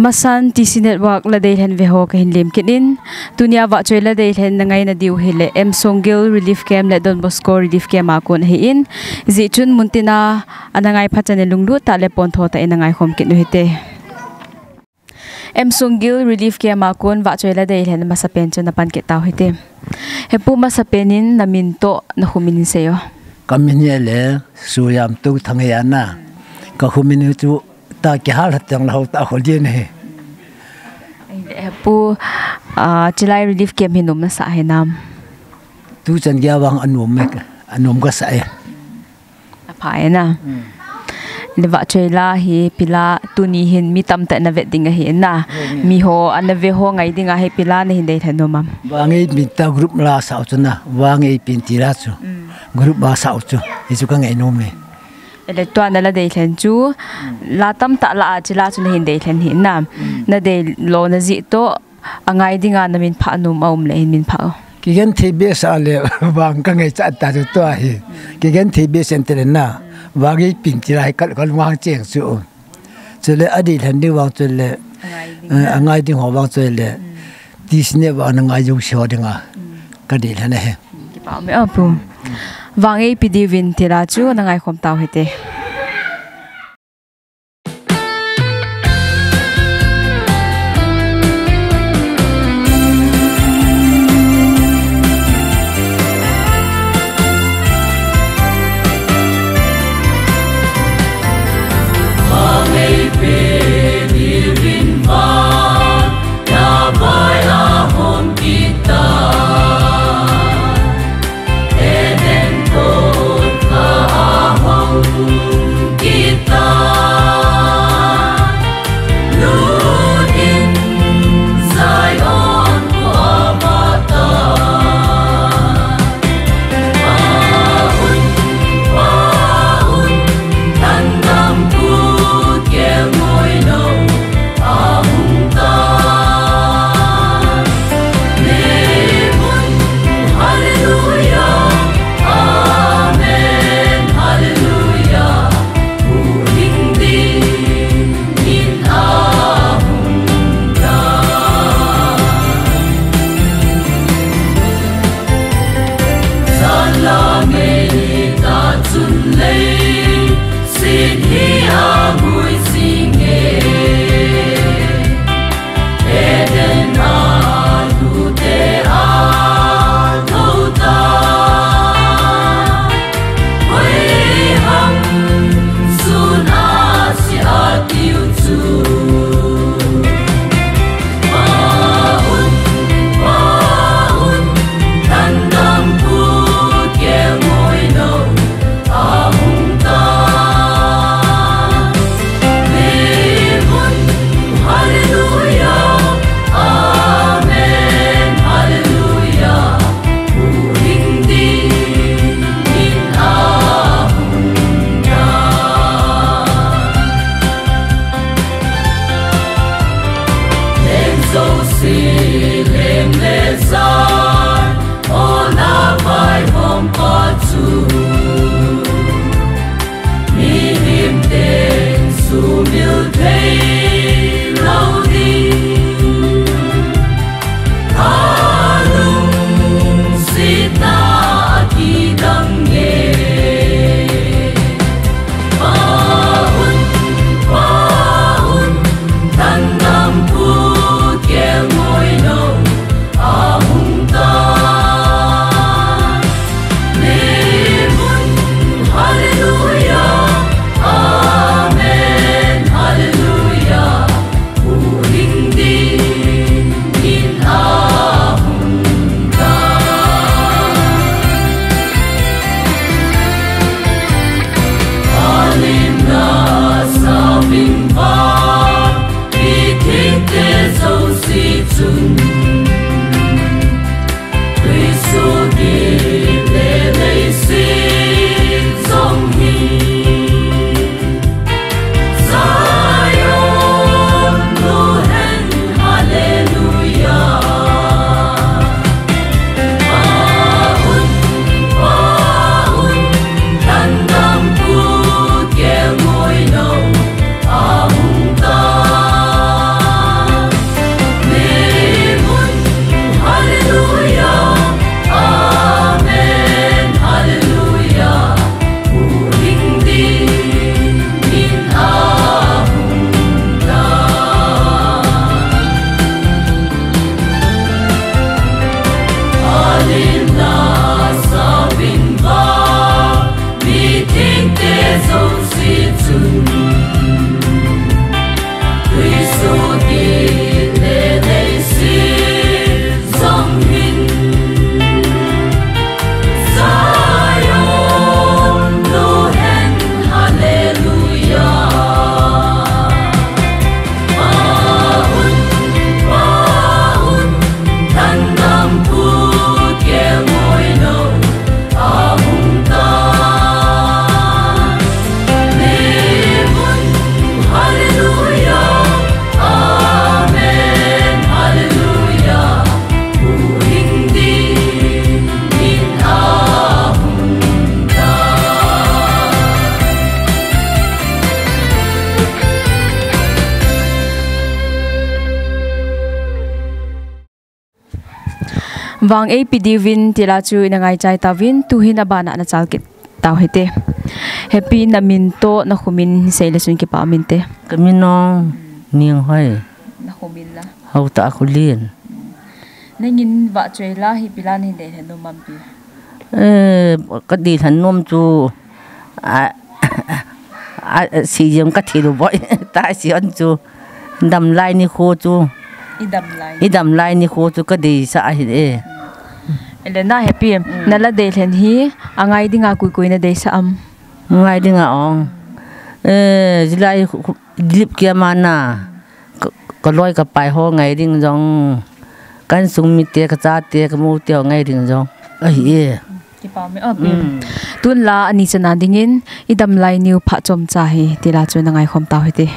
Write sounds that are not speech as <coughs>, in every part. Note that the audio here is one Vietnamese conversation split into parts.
amasan TC network la dei hen ve ho ka hin lim kinin tunia wa choi la dei hen nangai na diu hele em songil relief camp le don bosco, relief camp a kon he in zi chun muntina, anangai phachane lunglu ta le pon tho ta inangai khom kinu hite em songil relief camp a kon wa choi la dei hen ma sapen chun pan ke taw hite hepu ma sapenin namin, to na humin seyo. Kamin le suyam, tu thangayana ka humin chu ta ki hal hat lau ta, khol je ne pu chilai relief camp hinum na sa he nam tu chan gya wang anum me anum ka sa e pa na lewa chơi la hi pila tu ni hin mi tam ta na vet ding hi na mi ho an ve ho ngai ding hi pila ne hin dei thano mam wangi mi ta group la sa chu na wangi pin ti ra chu group ba sa chu i chu ka ngai no me ele to na la dei thlen chu la tam ta la chi la chu hin dei thlen hin na. Na dei lo na ji to angai dinga na min pha nu maum le min pha. Ki gen thi be sa le <laughs> wang ka ngai cha ta chu to hi. Ki gen sen te na. Wangi pin ti ra ka ka wang cheng chu chu le adi than di wang chu le angai ding ho wang chu le ti sne wa na ngai yu sho dinga ka la ne he. Ki pa me apu วังเอพีดีวินทีละจูนังไอคอมตาวเฮติ wang apd win tila chu inangai chai ta win tu hin abana na chalkit tau hete happy na min to na khumin seile sun ki pa min te. Kamino niang hoi na khumin la. Hau ta khulin nangin ba chuela hi pilan hi de hanu mam pi. Eh ka di thanom chu a <coughs> a si jam ka thiru boy <laughs> ta si an chu dam lai ni kho chu. I dam lai. I dam lai ni kho chu ka di sa hi de Elena happy em. Ừ. Nala de len hi angai dinga kui kui na de sa am. Ngai dinga ong. Eh jilai dilip kia mana có lôi cả bài ho ngày đình dòng. Căn súng mi tiê cả cha tiê cả mu tiê ngày đình dòng. Ấy tuân là anh chị nàng đình in idam lai new phát chom cha hi tila chuan ngai khom tao hi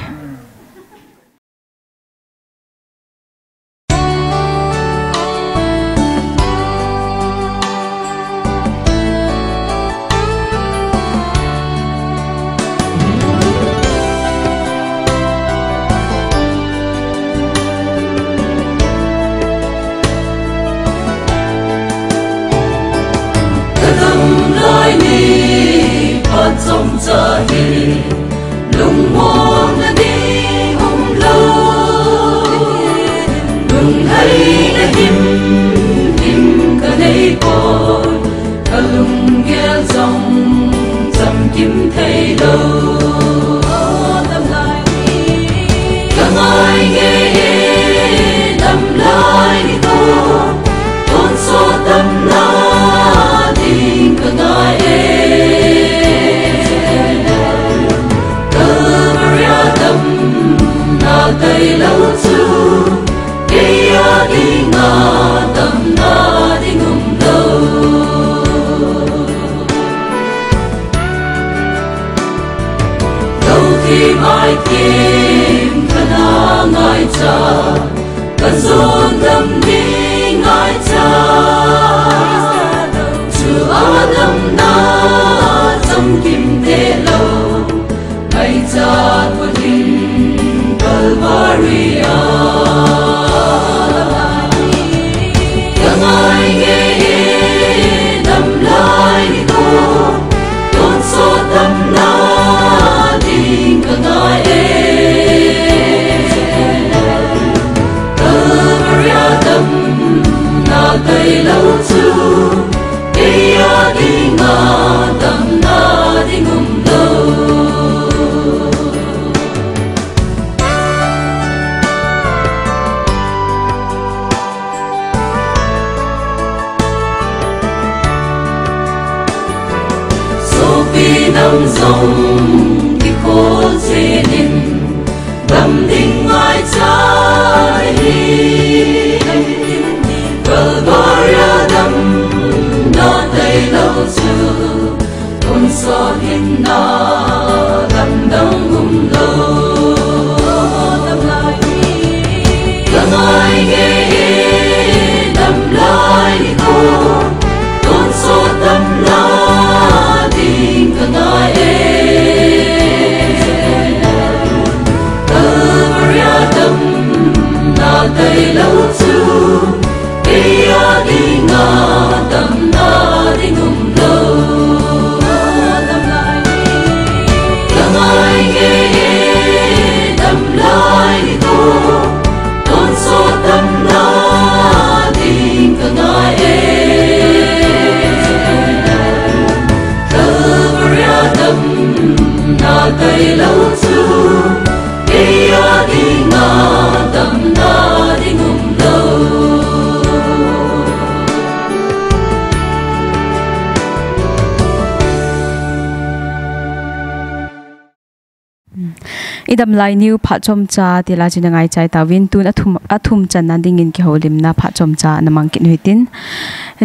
idam lai new pha chom cha tila chu na ngai chai ta win tun athum athum chan na ding in ki holim na pha chom cha namang kin huitin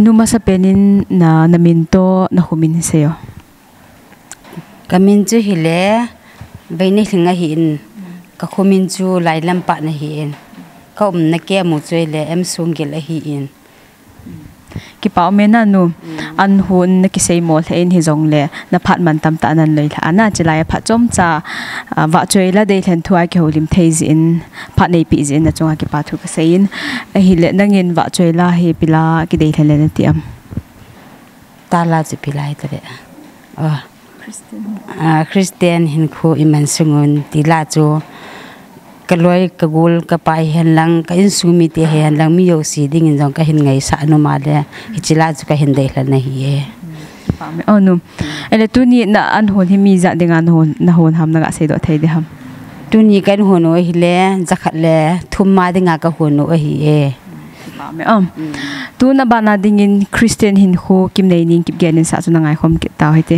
nu ma sa penin na namin to na humin seyo kamin chu hile beini hlinga hi in. Ka khumin chu lai lam pa na hi in. Ka um na ke mu chu le em sung gel a hi in ki pau me na nu an hun na ki sei mo hle in hi zong le. Na phat man tam ta nan lei thla na chilai phat chom cha wa choi la dei thlen thuai ke holim thei zi in. Phat nei pi zi na chunga ki pa thu ka sei in. A hi le nangin wa choi la he pila ki dei thlen le na ti am. Ta la chu pilai ta de ờ à Christian hin khu iman sungun. Ti la chu ka loi ka gul ka pai hen lang ka in su mi te hen lang mi yo si ding in jong ka hin ngai sa nu ma le hi chila chu ka hin dei e pa me onu ele tu ni na an hon hi mi za ding an hon na hon ham na ga sei do thei de ham. Tu ni kan hu no hi le zakhat le thum ma dinga ka hu no hi e pa me am tu na ba na ding in christian hin khu kim nei ning kip gen in sa chu na ngai khom ki ta hete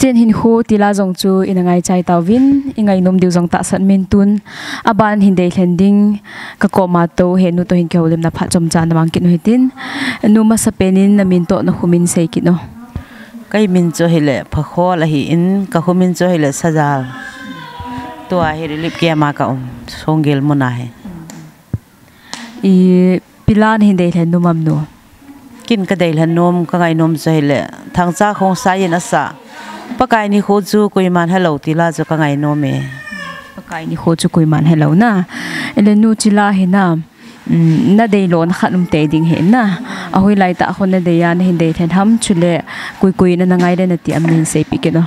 Christian hin hu tila zong chu in ngai chai taw vin ingai nom diu zong ta san min tun aban hin dei hlanding ka ko ma to he nu to hin keu lem na pha chom cha na mang kin hitin nu ma sa penin na min to na humin sei ki no. Cái min cho hele pha kho la hi in ka hu min cho hele sajal to a hi lip kia ma ka um songel mo na he. I pilan hin dei hlen nu mam nu. Kin ka dei lan nom ka ngai nom cho hele thang cha khong sa yin asa pa kai ni kho chu koi man hello ti la cho ka ngai nom me pakai ni kho chu koi man hello na. Ele nu chila he na mm, na dei lon khanum te ding he na. A hoi lai ta khon na de ya na hin dei then ham chule kui kui na ngai le na ti am nin sei pi ke no.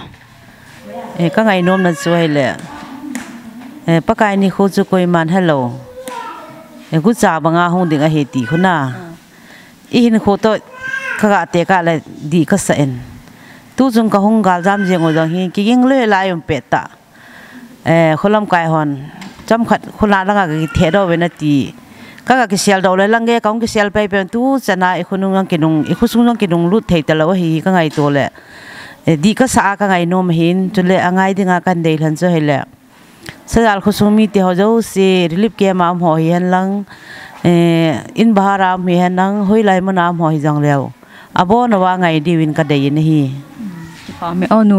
E ka ngai nom na cho hele e pa kai ni kho chu koi man hello. E gu cha ba nga hong ding a he ti khuna i hin kho to ka ga te ka la di ka sa en tu chung ka hung gal jam jeng ojang hi, ki ging le la yum pe ta. Eh, e kholam kai hon. Cham khat khula la ga ki the do ve na ti. Ka ga ki sel do le lang ge, kaung ki sel pe pe tu chana e khunung ang ki nung e khusung ang ki nung lut thei ta lo hi ka ngai to le. E di ka sa ka ngai nom hin, chu le angai dinga kan dei lan cho hele sajal khusung mi ti ho jo se relief ke ma ho hi han lang. E in bahara mi han nang hoi lai mo nam ho hi jang leo. Abo na wa ngai diwin ka dei ni hi. Me onu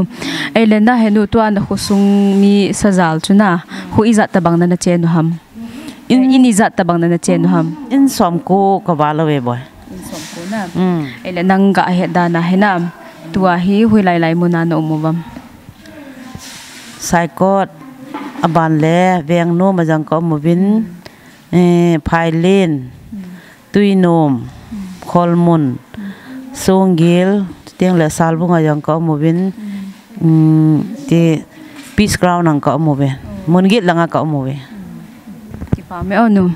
ele na he nu to an khu sung mi sajal chuna hu izat ta bang na na chen nu ham in in izat ta bang na na chen nu ham in som ko ka ba lo we boy in som ko na mm ele nang ga he da na he na tua hi hui lai lai mu na no mu bam sai kot aban le veng no ma jang ko mo bin e phai len tui nom khol mun songil tiếng là sao bung jang có một bên thì peace ground nang có một bên muốn be là git có một bên thì ki mẹ ông onu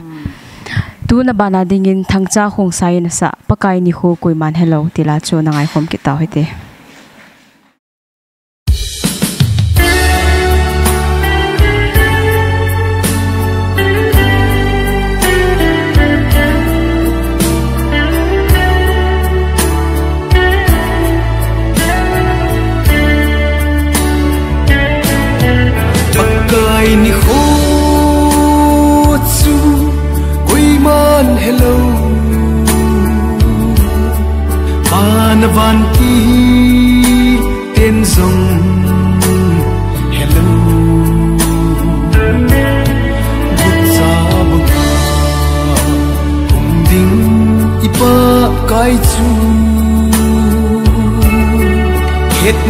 tu na bana dingin thangcha khong sai na sa pakai ni ho koi man hello tila cho na ngai khom ki ta hoite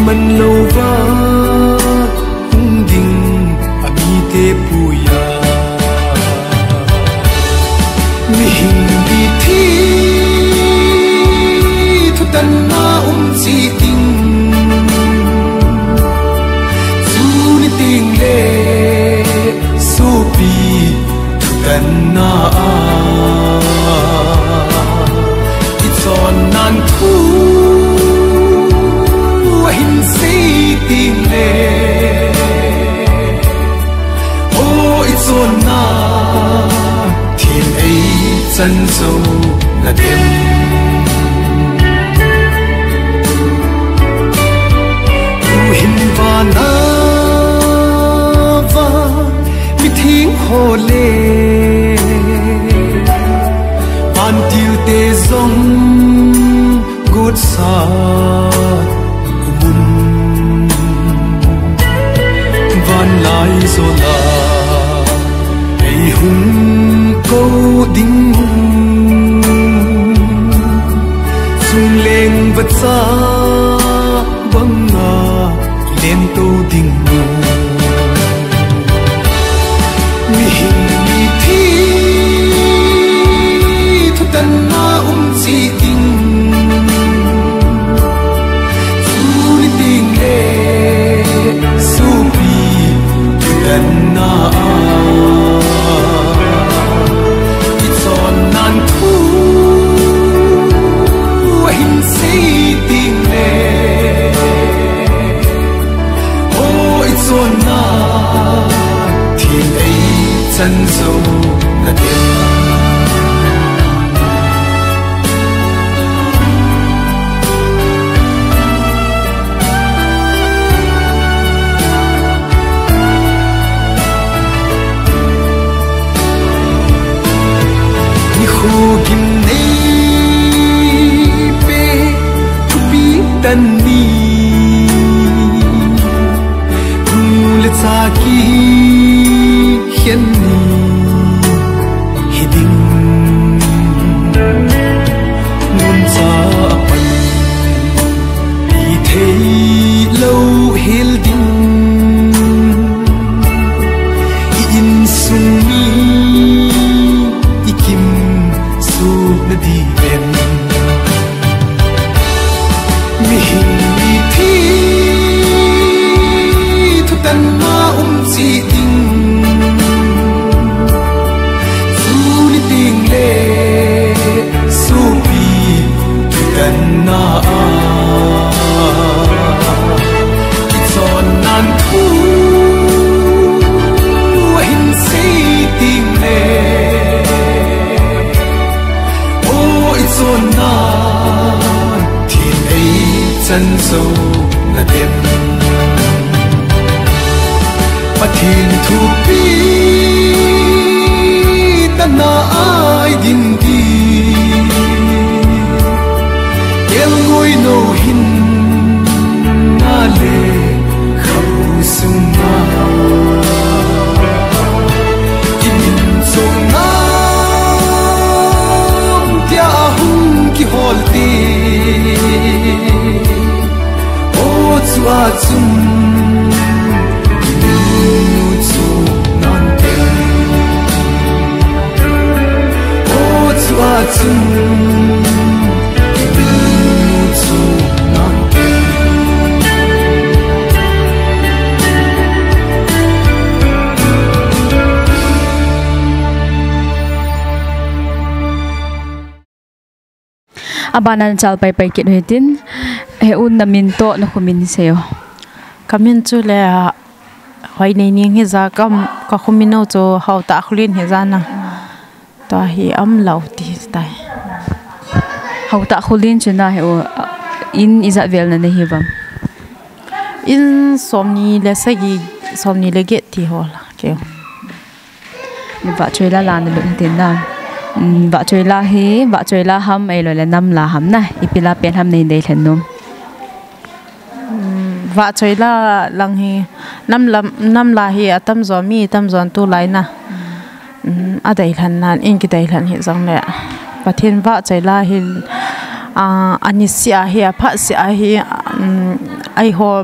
mình lâu vơi chân dâu là đêm abanan chal pai pai kit hetin he un na min to na khumin seo kamin chu le hoi nei ning hi za kam ka khumino chu hau ta khulin hi za na. Ta hi am lau ti tai. Hau ta khulin chuna he o in iza vel na ne hiwam in somni le sagi somni le get ti hola ke ni ba choila la na lung tin na vợ ba choila hi ba choila ham ấy là năm là la này ipi la biến ham này để thành nôm vợ chơi la lang hi năm lam năm la hi à, tâm gió mi, tâm gió tu lai na. À đây là nan in cái đây là hiện giống này và thiên vợ chơi la hi anh ani à, à hi a pha sia hi ai ho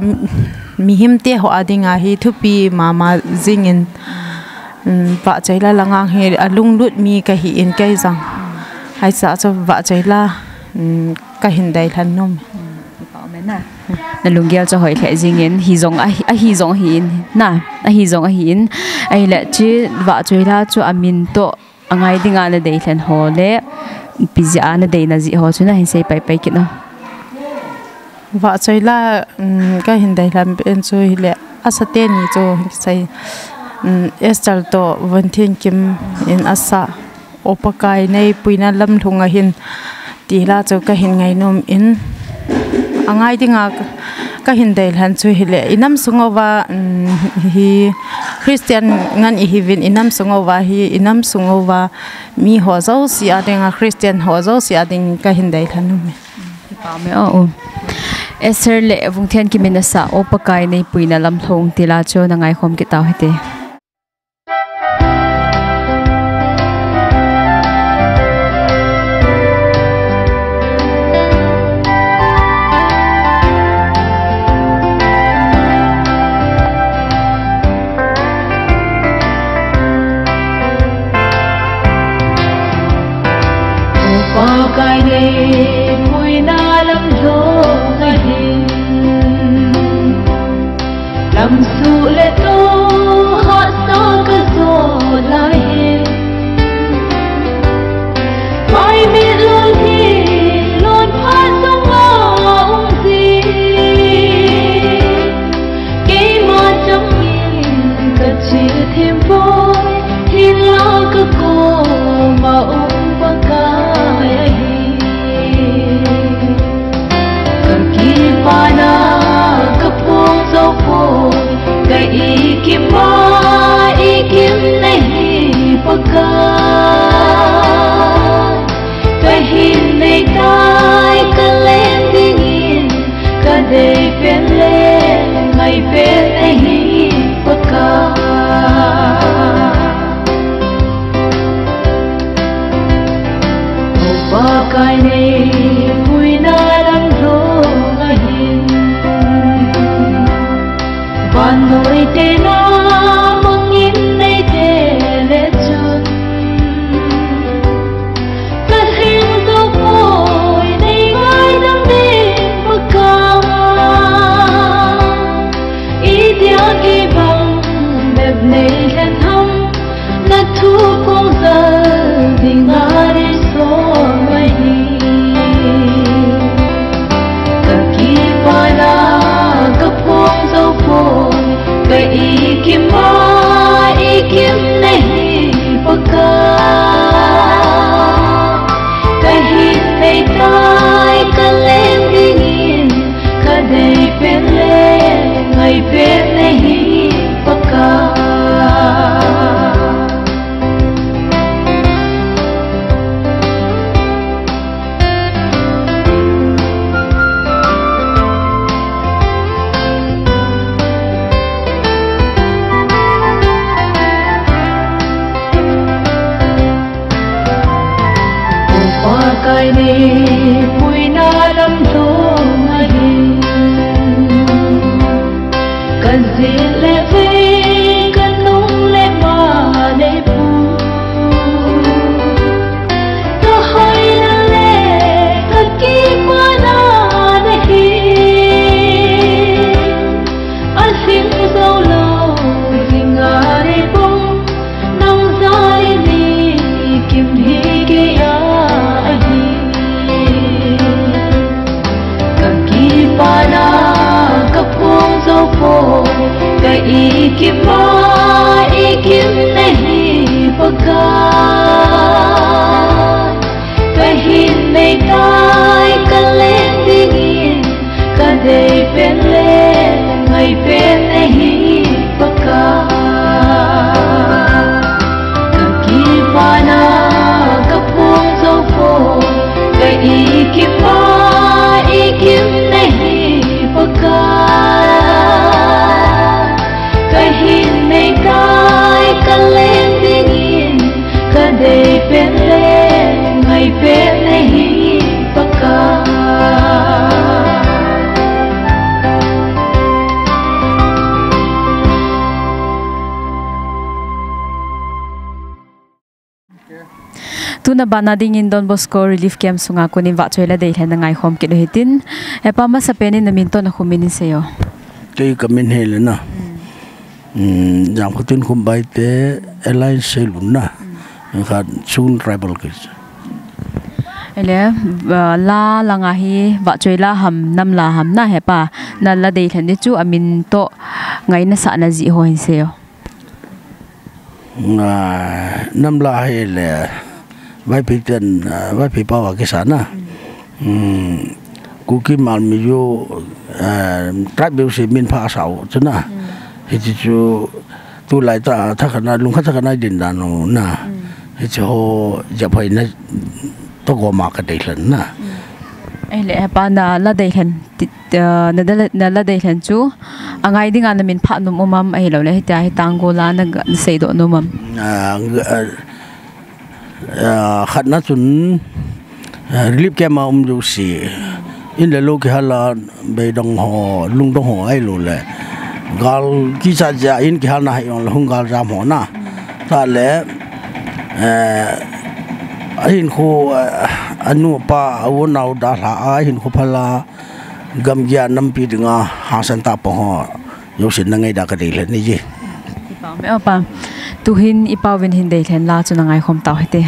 mi him te ho adinga hi thupi mama zingin wa choi la langang hi alung lut mi ka hi in kai zang hai sa cho wa choi la ka hin dai hlan num na lungial cho hoi the jingin hi zong a hi- a hi zong hi in na a hi zong a hi in ai le chi wa choila chu amin to angai dinga na dei thlen ho le pizza na dei na ji ho chuna hin sei pai pai kit no vợ chơi là cái hiện đại làm bên chơi lệ asa tên ni cho sai estal to văn thiên kim in asa opakai nei puina lam thunga hin ti la cho ka hin ngai nom in. À, Angai dinga ka hin dei han chu hile inam sungowa hi christian ngan i hivin inam sungowa hi inam sungowa mi ho zo si adinga christian ho zo si ading ka hin dei han nom pa me o eser le vung thian ki minasa opakai nei puina lam thong tila cho nangai khom ki taw hete bana ding in don bosco relief camp sunga kunin wa choila dei hlen ngai khom ki hitin. Epa ma sapeni na min to na khumin seyo. Cái cái mình hệ là na giảm cái tin không bay té airline sale luôn na khá soon travel cái ele la langa hi wa choila ham nam la ham na hepa na la dei hlen ni chu amin to ngai na sa na ji ho hin seyo. À năm la là vai bị chân vai bị bao cái sản na cú kim mal mi yo trái biểu sĩ min pha sầu chứ na thì chỉ chú tu lại ta thắc na lung khát thắc na đình đàn nó na thì chú giờ phải na to có mà cái đấy lần na ele hepa na la dei hlen na da na la dei hlen chu angai dinga na min pha num umam ai lo le hita hi tangola na sei do numam à khát na chun relief kem mà ông du sĩ in le lo ki hala, be dong ho, lung dong ho ai lo le. Gal ki sa ja in ki hala hai on hung gal ram ho na. Ta le eh hin khu anu pa, awu nau da la a, hin khu phala, gam ya nam pi dinga ha san ta po ho. Yo sin na ngai da ka dei le ni ji. Ipaw me opa tu hin ipaw win hin dei hlen la chu na ngai khom taw hete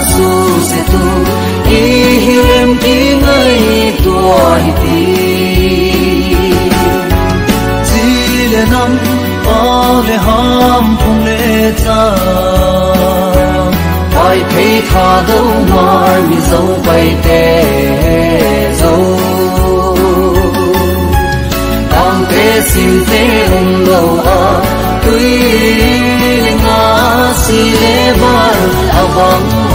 su se tu. I hiểm ki ngày tua hi ti chỉ nam, năm bao ham không lệ ta ai thấy tha đâu mà mi dấu bay tê dấu con thế xin thế ông lâu à tuy nga si lê ban avang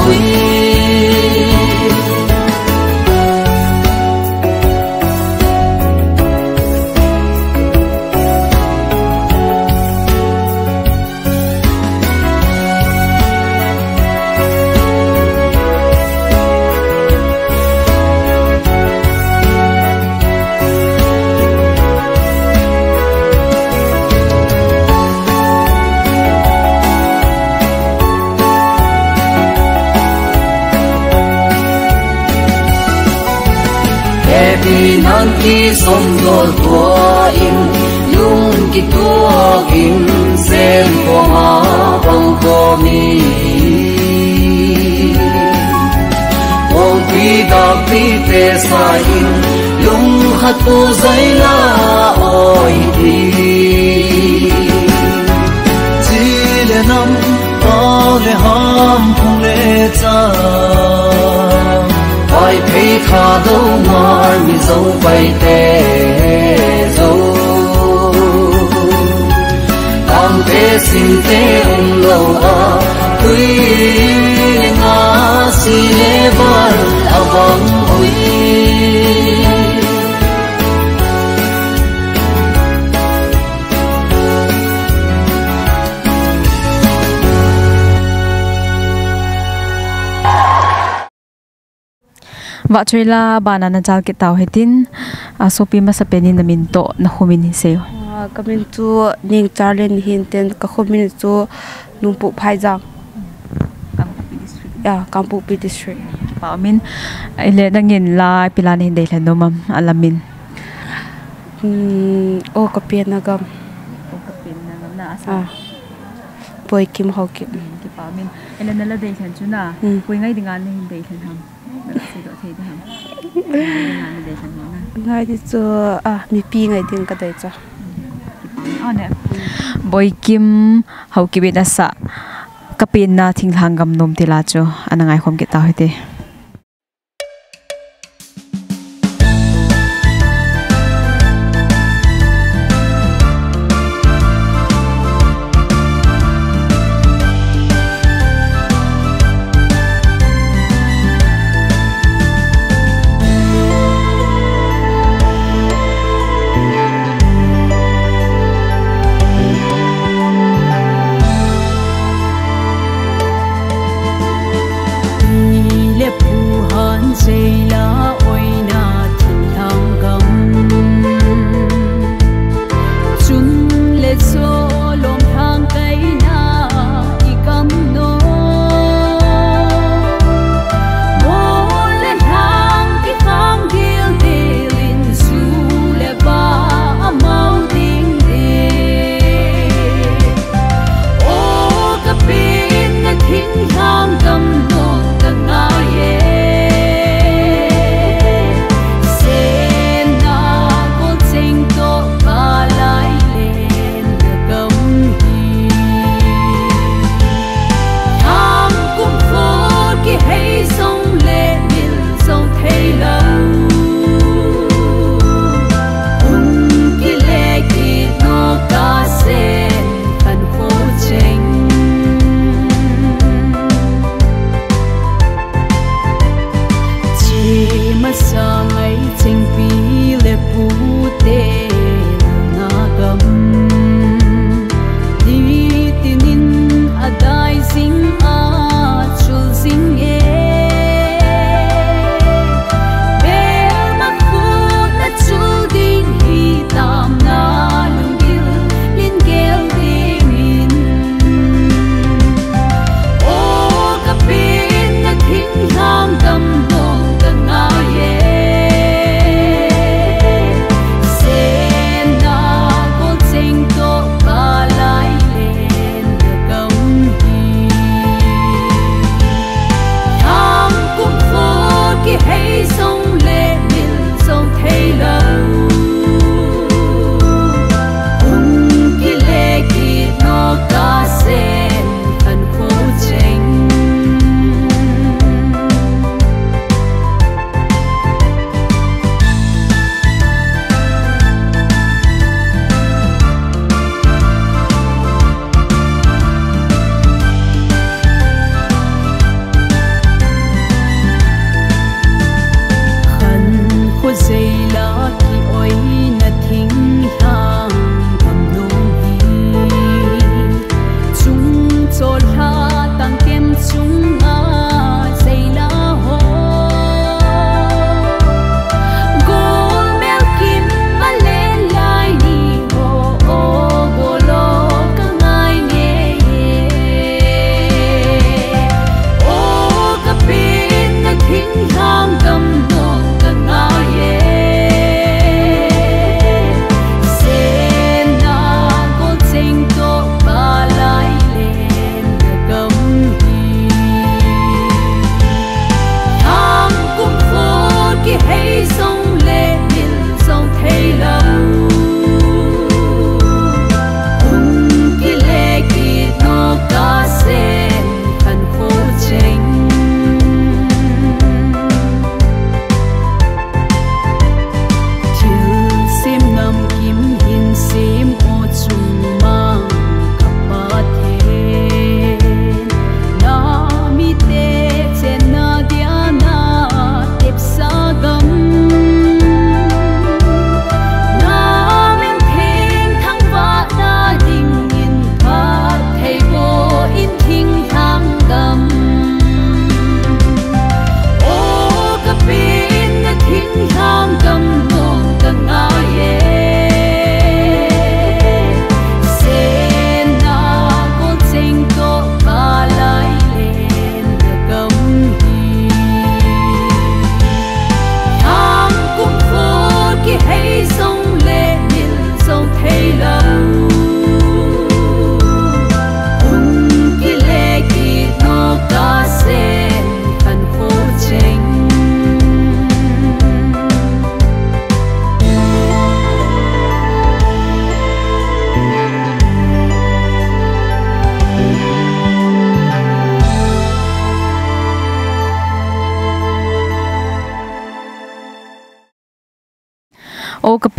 hui Ebi nan của som dol tua in. Lung ki tua in Sen ko ma bang ko mi. Ong pi da pi te sa in, Lung hat tu zai la oi ti chỉ để năm, bao lệ ham không lệ ta lại thấy tha dấu mà mi dấu bay tê dấu tam thế xin thế ông lâu à tuy ngã si lê vân à vắng hui wa choila bana na chal ke taw hetin a sopi ma sapeni na min to na humin hi seo. Kamin chu ning charlen hin ten ka khomin chu nungpu phai jang ya kampu pi district. Pa min ile dangin la pilan hin dei hlan no mam alamin. Mm o ka pe na gam. O ka pin na ngam na asa? A boy kim ho ki ki pa min ile na la dei hlan chu na. Mm. pui ngai dingan hin dei hlan ham ngay đi cho à mi pi ngay tiếng cái đấy cho boy kim hậu kim bên sa kapin na thing hangam nom tila cho anangai tao kita hoite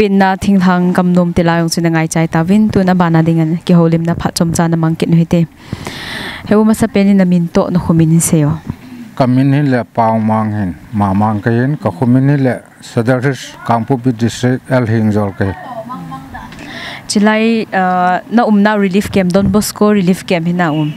o kapin na thing thang kam nom te la yong sin ngai chai ta vin tu na bana dingan ki holim na pha chom cha na mang kin hite heu ma sa pen na min to no khumin se yo. Kamin hi le pau mang hin ma mang ka hin ka khumin hi le sadaris kangpu bi district el hing jol ke. Chilai na umna relief camp don bosco relief camp hina um.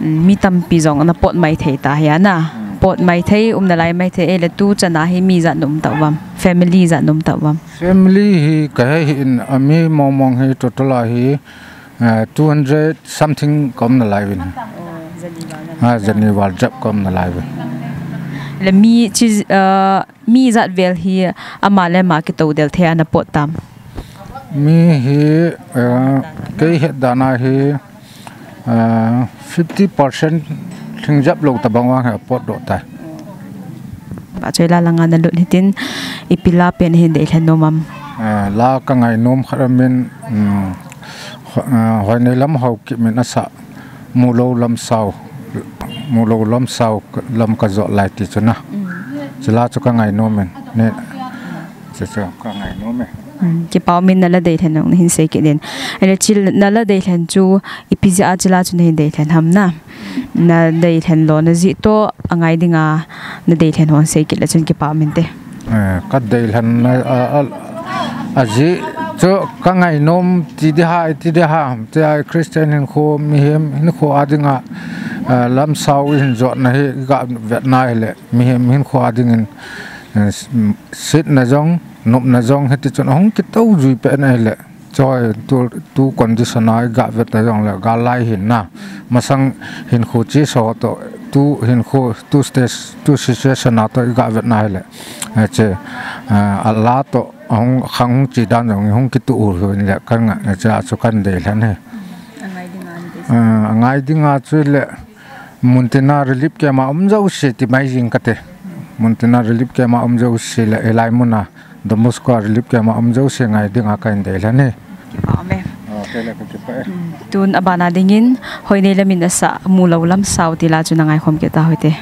Mi tam pi jong na pot mai thei ta ya na. Pot mai thei um na lai mai thei ele tu chana hi mi za num ta wam family za num ta wam family hi ka hi in ami mo mong hi total hi uh, 200 something kom na lai win ha jani wal jab kom na lai win le mi chi mi zat vel hi ama le ma ki to del the ana pot tam mi hi uh, ke he dana hi uh, 50% thing jap lo ta bangwa ha pot do ta ba choi la langa na lut hitin. Ipila pen hin de thlen no mam la ka ngai nom kharamin hoi nei lam hau ki min asa mu lo lam sau mu lo lam sau lam ka zo lai ti chuna. Chila chu ka ngai nom men ne cha ka ngai nom men ki pau min nala dei thlen nong hin se ki den ele chil nala dei thlen chu ipija achila chu nei dei thlen ham na. Na dei thlen lo na ji to angai dinga na dei thlen hon se ki la chun ki pau min te ka dei thlen na a ji cho ka ngai nom ti de ha ti de ha te ai christian hin kho mi hem hin kho adinga à, lam sau hin jot na he ga vet na hele mi hem hin kho adingin sit na zong nộp na zong hết chọn không cái tàu duy bên này lệ cho tu tu condition nói, gạ vết na zong là gạ lai hiện na. Mà sang hiện khu chỉ so to tu hiện khu tu stage tu situation nào to gạ việc này lệ à, che Allah à, à, to ông không chỉ đan rồi không cái tu rồi lệ căn ngạ là súc căn để ờ, là này. Ngay đi ngay chứ lệ muốn tin nào relief cái mà ông giàu sẽ thì mấy gì cái thế tin na relief cái mà ông dâu sẽ là lại muốn na. The Moscow relief ke ma amjo se ngai ding a kain de la ne. Ame tun abana dingin hoine lamin asa mulo lam sau ti la chu nangai khom ke ta hoite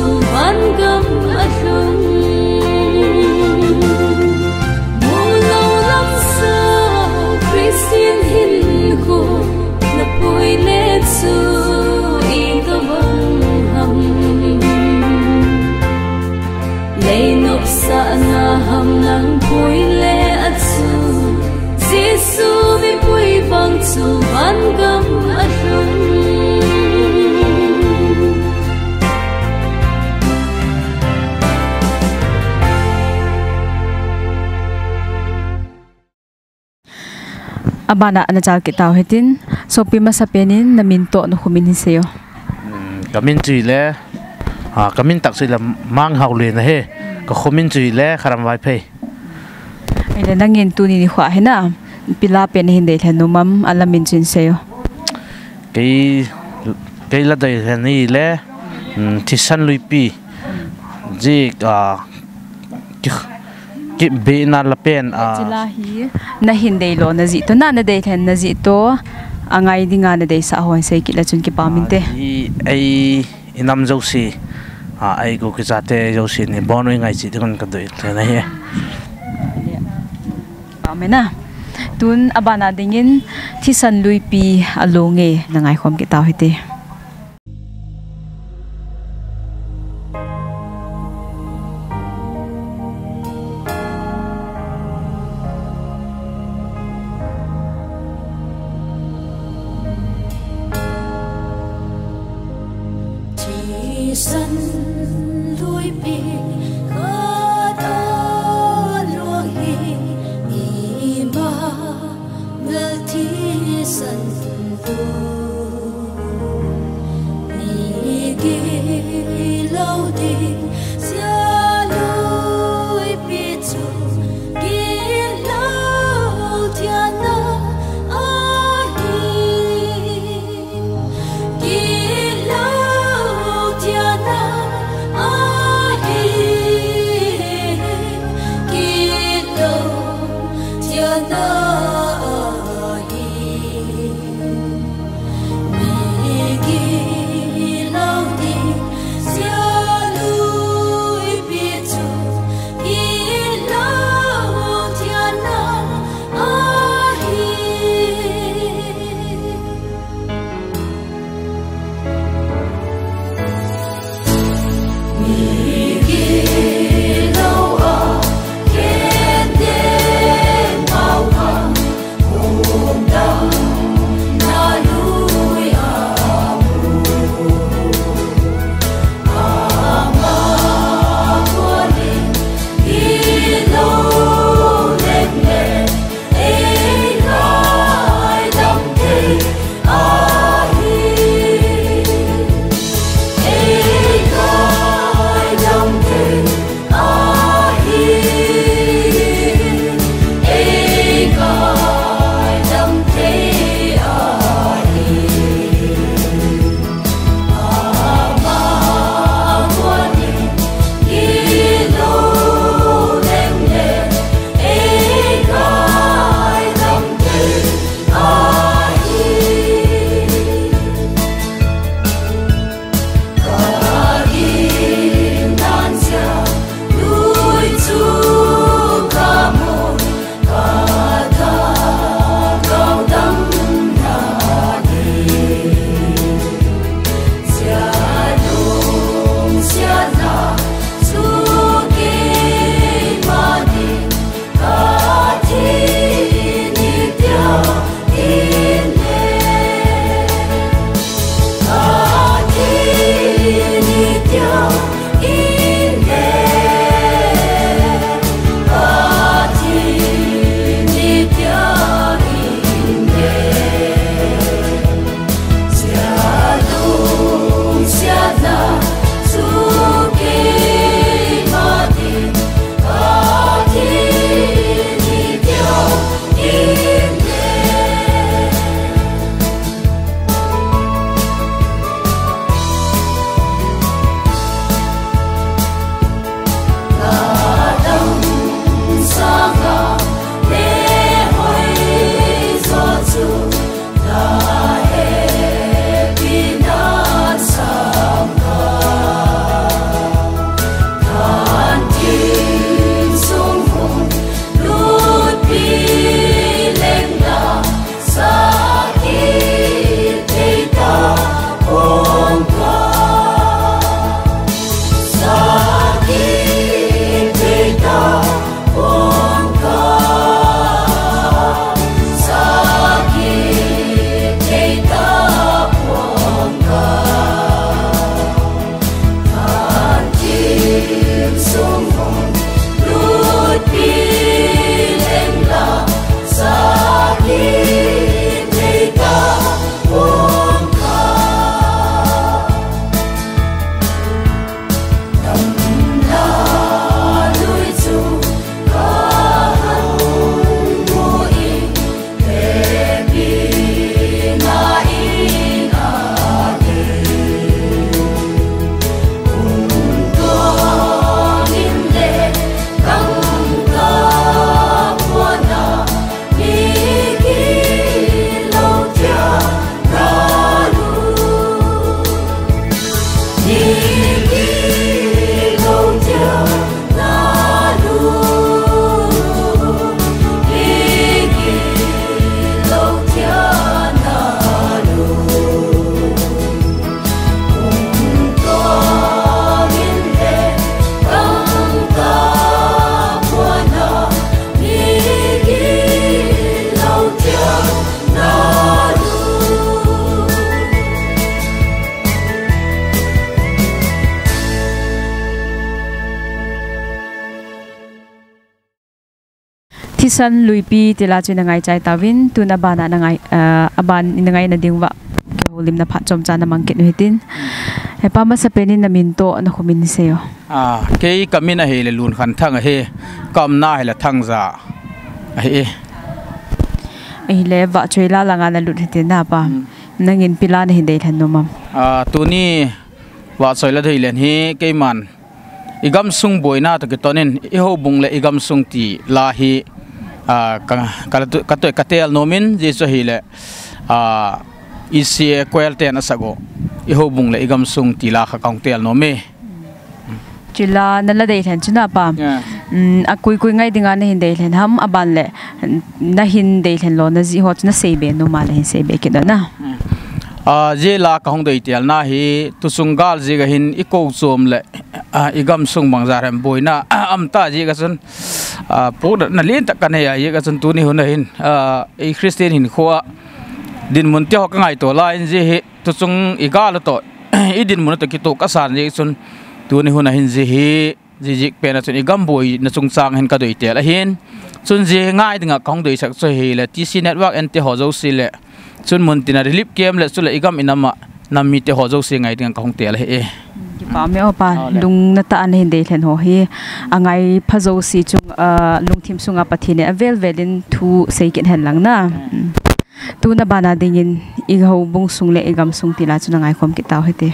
one abana na chal ki taw hetin sopi ma sapenin namin to no khumin hi seyo mm, kamin chui le. Ha kamin tak sui la mang hau le na he. Ka khumin chui le kharam vai phe ai le nangin tu ni ni khwa he na. Pila pe ni hinde thanu mam alamin chin seyo cái cái là đây là này là thì săn lui pi. Gì cả ah, kip be na lapen a chila uh, hi na hin dei lo na ji to na na dei then na ji to angai dinga na dei sa hon sei kila chun ki pamin te. Ah, hi ai inam zo si. A ai go ki jate zo si ni bonoi ngai ji ding ka doi te na hi pamena tun abana dingin thisan luipi alonge nangai khom ki taw hite san lui pi tila chu na ngai chai tawin tu na bana na ngai aban na ngai na dingwa ke holim na phat chom cha na mangket hitin he pa ma sa penin na min to na khumin se yo. À cái kamina he le lun khan thang he. Kam na he la thang za he. Ai le wa choi la la nga na lut te na pa. Nangin pila na hindai than no mam. À tu ni wa soi la thei len hi cái man. Igam sung boina to ke tonin. I ho bung le igam sung ti la hi à ka ka ka to ka tel nomin je so hi le à isia kwel te na sago i ho bung le igam sung ti la kha kaung tel no me chila na la dei than chuna pa. Um a kui kui ngai dinga na hin dei than ham aban le na hin dei than lo na ji ho chuna sebe no ma le hin sebe ke na. À je la ka hong dei tel na hi tu sung gal je ga hin i ko chom le igam sung bang za ram boina <coughs> am ta je ga sun Ah, po na len tak kan he ah, ya ye ka chun tu ni hun hin. Ah, e christian hin khoa din mun te ho ka ngai to la in je he tu chung i ga la to. <clears throat> I din mun to ki to ka san je chun tu ni hun hin je he ji ji pe na chun i gam boi na chung chang hin ka doi tel a hin. Chun je ngai dinga kong doi sak so he le tc network en te ho zo si le. Chun mun tin a relief kem le chu le igam inama nammi te ho zo si ngai dinga kong tel he. E pa me o pa lung na ta an hin dei than ho hi angai phazo si chung a lung thim sunga pathine avel velin thu sei ken hen lang na. Mm. tu na bana dingin i ho bung sung le igam sung tila chuna ngai khom ki taw hete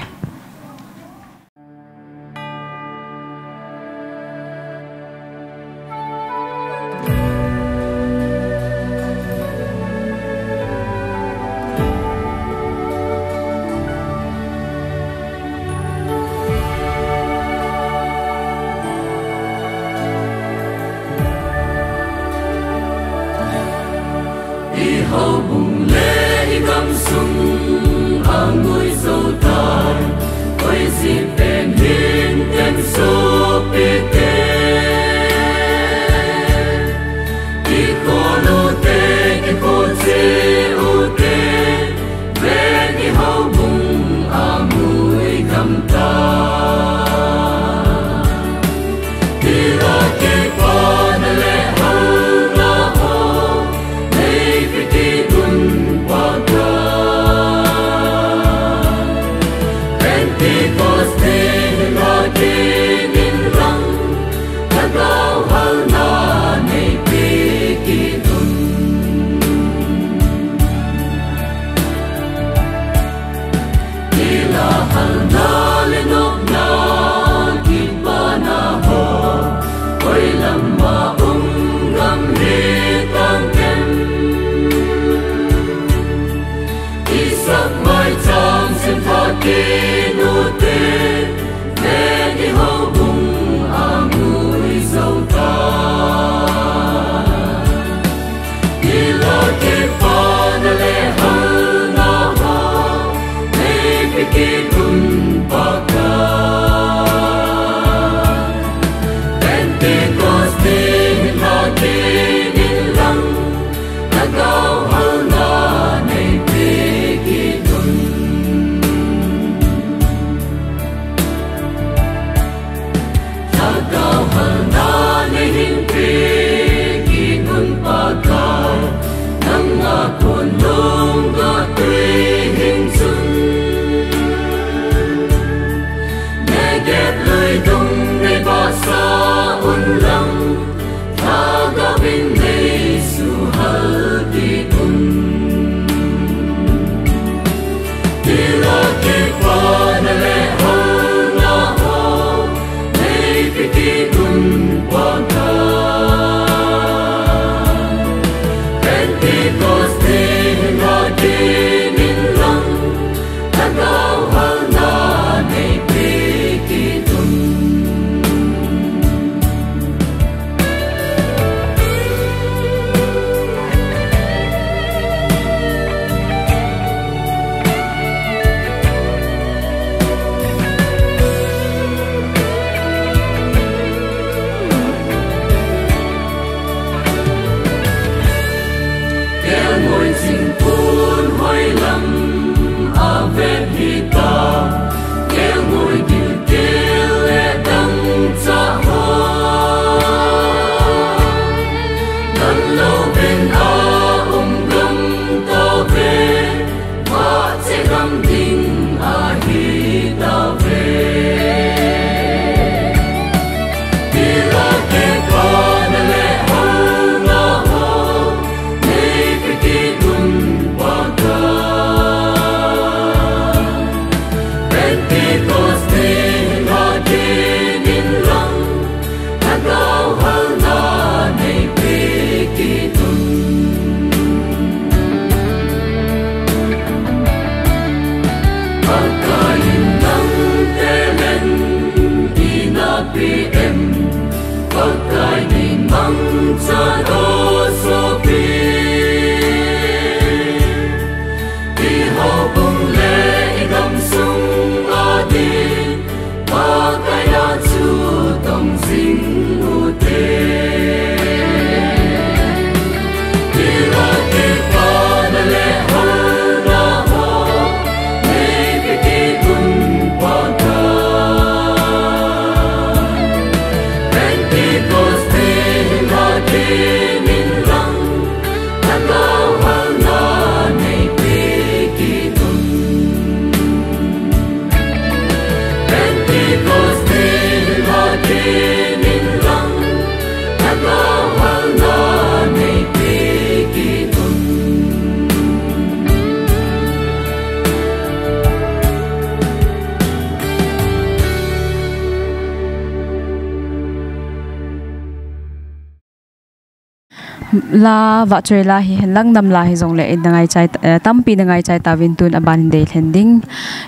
la va choi la hi hen lang nam la hi zong le in ngai chai eh, tam pi ngai chai ta vin tun aban de thending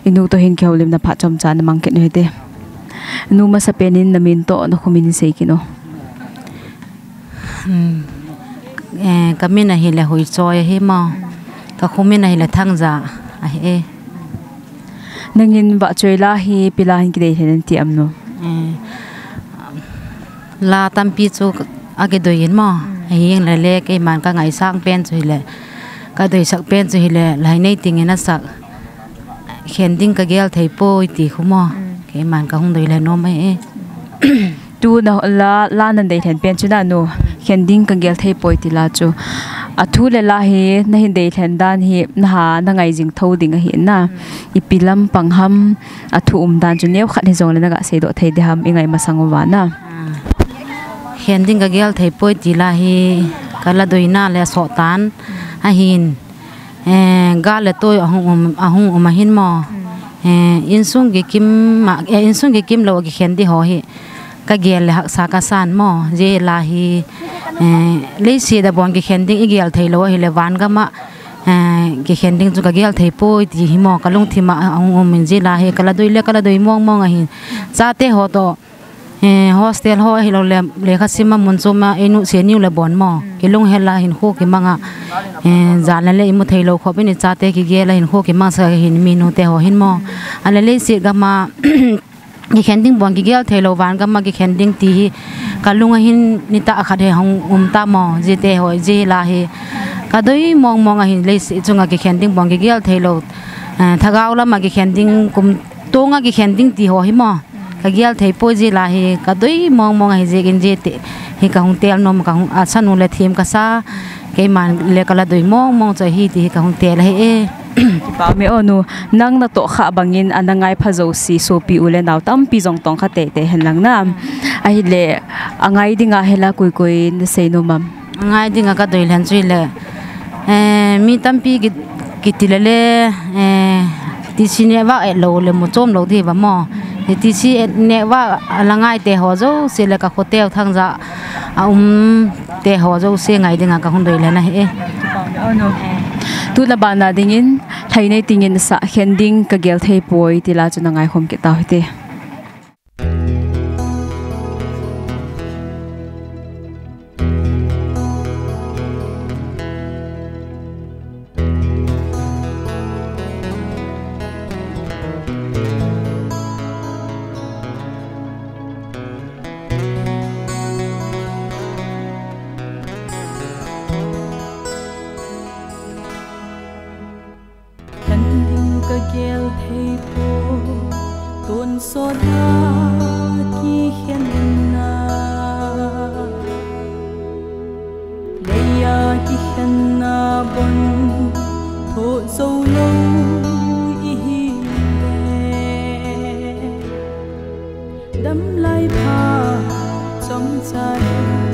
inu to hin kheu lim na pha chom cha na mang ke ne de nu ma sa penin na min to na khumin sei kino eh kami na hile hui choi hi mo ka khumi na hile thang za a he nangin va choi la hi pila hin ki de hen ti am no. Eh la tam pi chu age do yin mo hieng le le ke man ka ngai sang pen chu hile ka doi sak pen chu hile lai nei ting ina sak khen ding ka gel thei po ti khumo ke man ka hung doi le no mai e tu na la la nan de hen pen chu na no khen ding ka gel thei poi ti la chu a thu le la hi na hin de hen dan hi na ha na ngai jing tho ding a hi na i pilam pangham a thu um dan chu neu khat he zong le na ga sei do thei de ham i ngai ma sang wa na khen ding ka gel thei po ti la hi kala đôi na le so tan a hin eh ga le toy ahung um ahung um hin mo in sung cái kim ma in sung cái kim lo cái khen di ho hi. Ka gel le hak sa ka san mo je la hi. Eh le si da bon ge khen ding i gel thei lo hi le wan ga ma cái ge khen cái chu ka gel thei po ti hi mo ka lung thi ma ahung um min je la hi. Kala doi le kala doi mong mong a hin cha te ho to hostel ho <coughs> hi lo le le kha sima mun so ma enu se niu le bon mo ki lung hela hin kho ki manga za la le imu thei lo kho ni cha te ki ge la hin kho ki ma sa hin mi nu te ho hin mo ala le si ga ma ki khen ding bon ki gel thei lo wan ga ma ki khen ding ti hi. Ka lung hin ni ta kha de hong um ta mo je te ho je la hi ka doi mong mong a hin le si chunga ki khen ding bon ki gel thei lo thagaw la ma ki khen ding kum tonga ki khen ding ti ho hi mo ka gial thei po ji la hi ka doi mong mong hi je gin je te hi ka hung tel nom ka hung a sanu le thim ka sa ke man le kala doi mong mong cho hi ti ka hung tel hi e pa me onu nang na to kha bangin anangai phazo si so pi ule naw tam pi jong tong kha te te hen lang na a hi le angai dinga hela koi koi na sei no mam ngai dinga ka doi lan chui le eh mi tam pi ki ki ti le le eh ti sine wa e lo le mo chom lo di ba mo thì tí si nè wa là ngay tè hồ dâu, sẽ là các hotel thang dạ à um tè hồ dâu sẽ ngay đi ngang các hôn đời lên này tu la ba na dingin thai nei tingin sa khending ka gel thei poi ti la chu na ngai khom ke ta hote đắm lấy i pha trong trái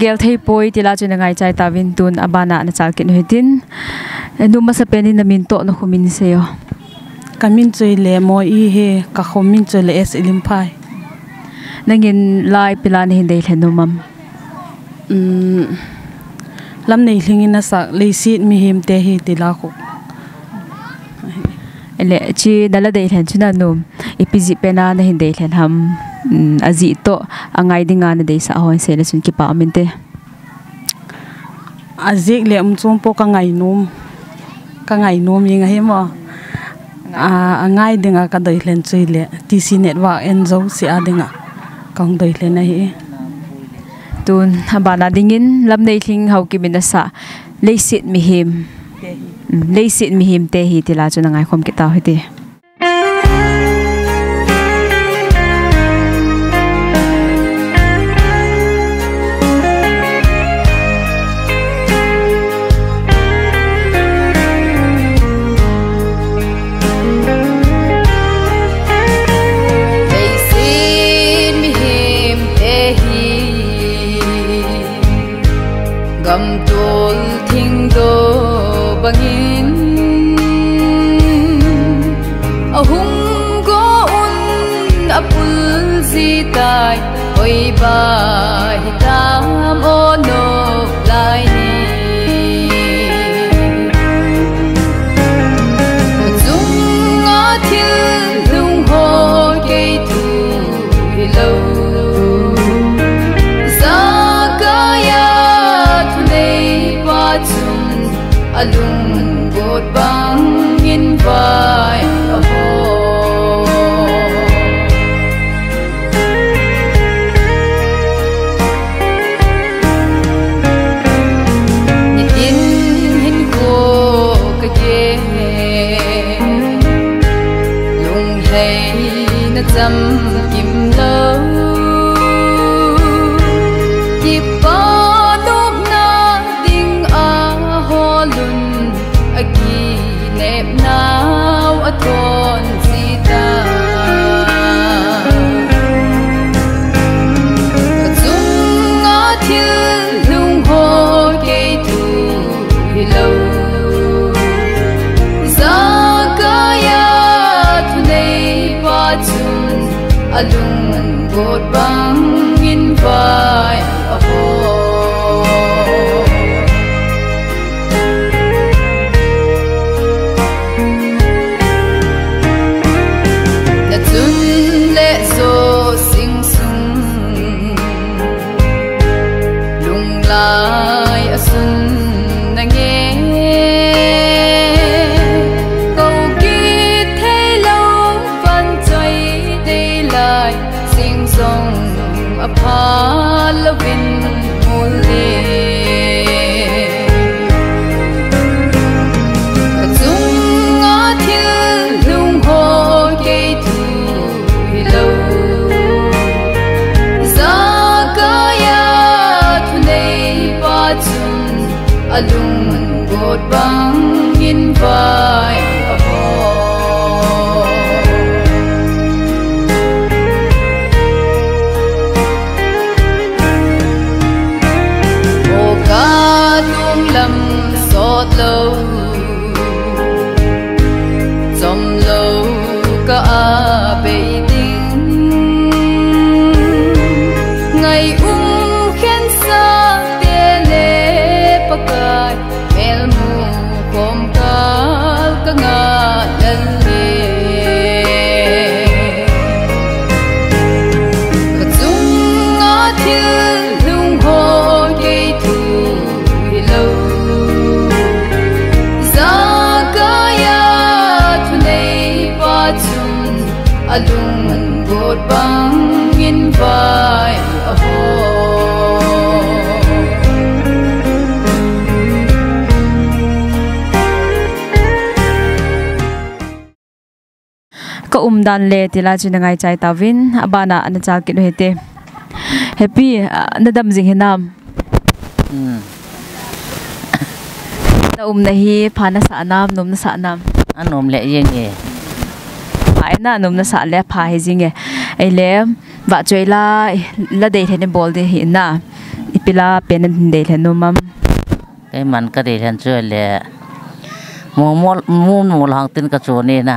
hian ding ka gel thei poi tila chu na ngai chai ta vin tun abana na chal kin huitin nu ma sa peni na min to no khumin se yo kamin choi le mo i he ka khomin choi le es ilim phai nangin lai pilan hin dei thlen no mam um lam nei hlingin na sak le sit mi him te hi tila ko ele chi dala dei thlen chuna num ipizi pena na hin dei thlen ham mm, azi to angai dinga na dei sa hon se la sun ki pa min te. Azik le um chum po ka ngai num. Ka ngai num yi nga hi mo. A angai dinga ka doi hlen chui le tc network en zo si a dinga kong doi hlen na hi. Tun abana dingin lam nei thling hau ki min sa. Leisit mi him. Mm, leisit mi him te hi tila chu na ngai khom ki ta hi te dâm kim dan le tila chi na ngai chai tawin abana ana chal ki hete happy ah, na dam jing hinam na um na hi phana sa nam num na sa nam. Anom le yeng e ai na num na sa le pha hi jing e ai le wa choi la la de thene bol de hi na. Ipila pen de the no mam cái man ka de han chue le mo mo mo mo hang tin ka chu ni na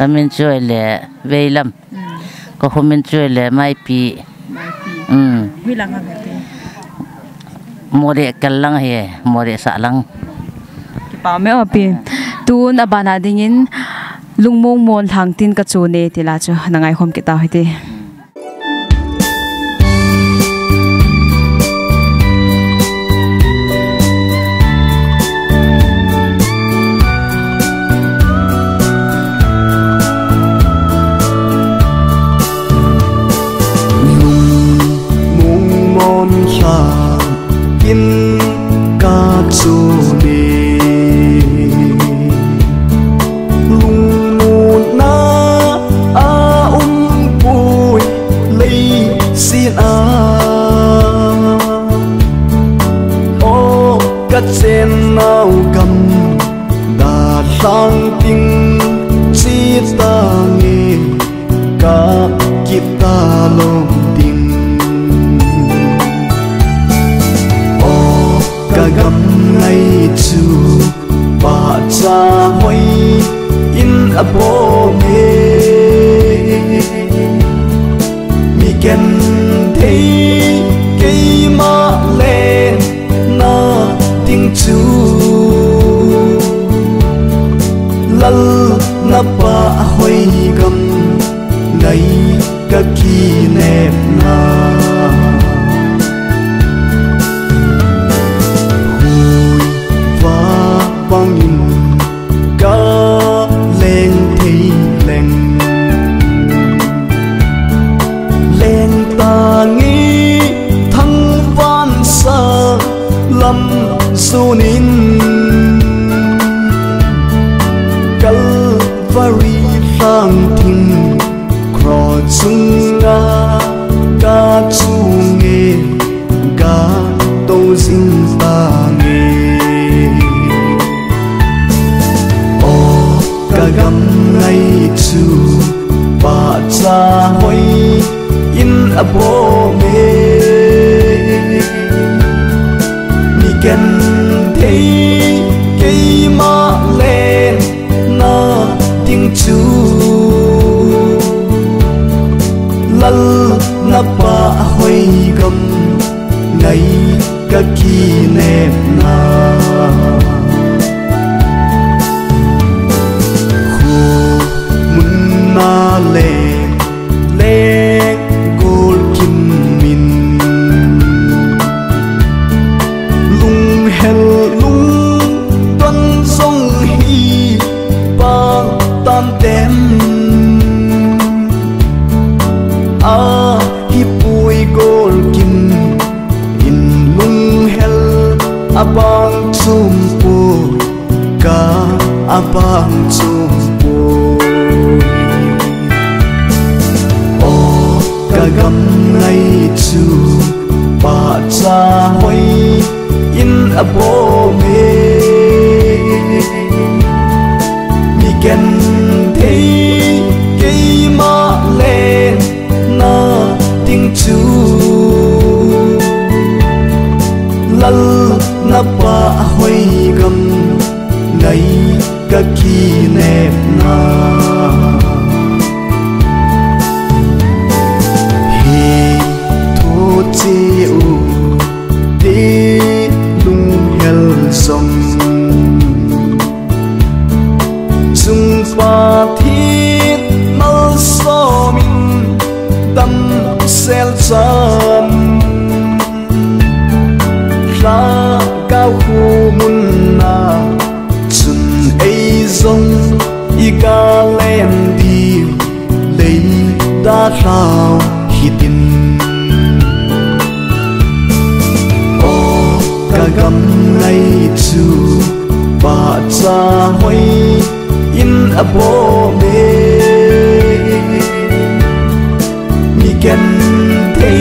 chu ka sa no me na de the no ka le dan no me ai le da la de then chu kui kui na ngai le na ti ampi angai the chen na ngai hen ka ti angai nom angai ki pa me ele tu na chai na dingin na min to na khumin hin seyo tamin chue le veilam ko humin chue le mai pi um wi lang ha mode kallang he mode sa lang ki pa me api tun abana dingin lungmong mon thang tin ka chu ne tila chu na ngai khom ki ta hite mung cha hoi in a bo me mi ken thấy cây ma lên na tiếng chu lal na pa hoi gam ngay ka ki ne na. Hi thu chi ba cha hoi, in a bo me. Mi ken thấy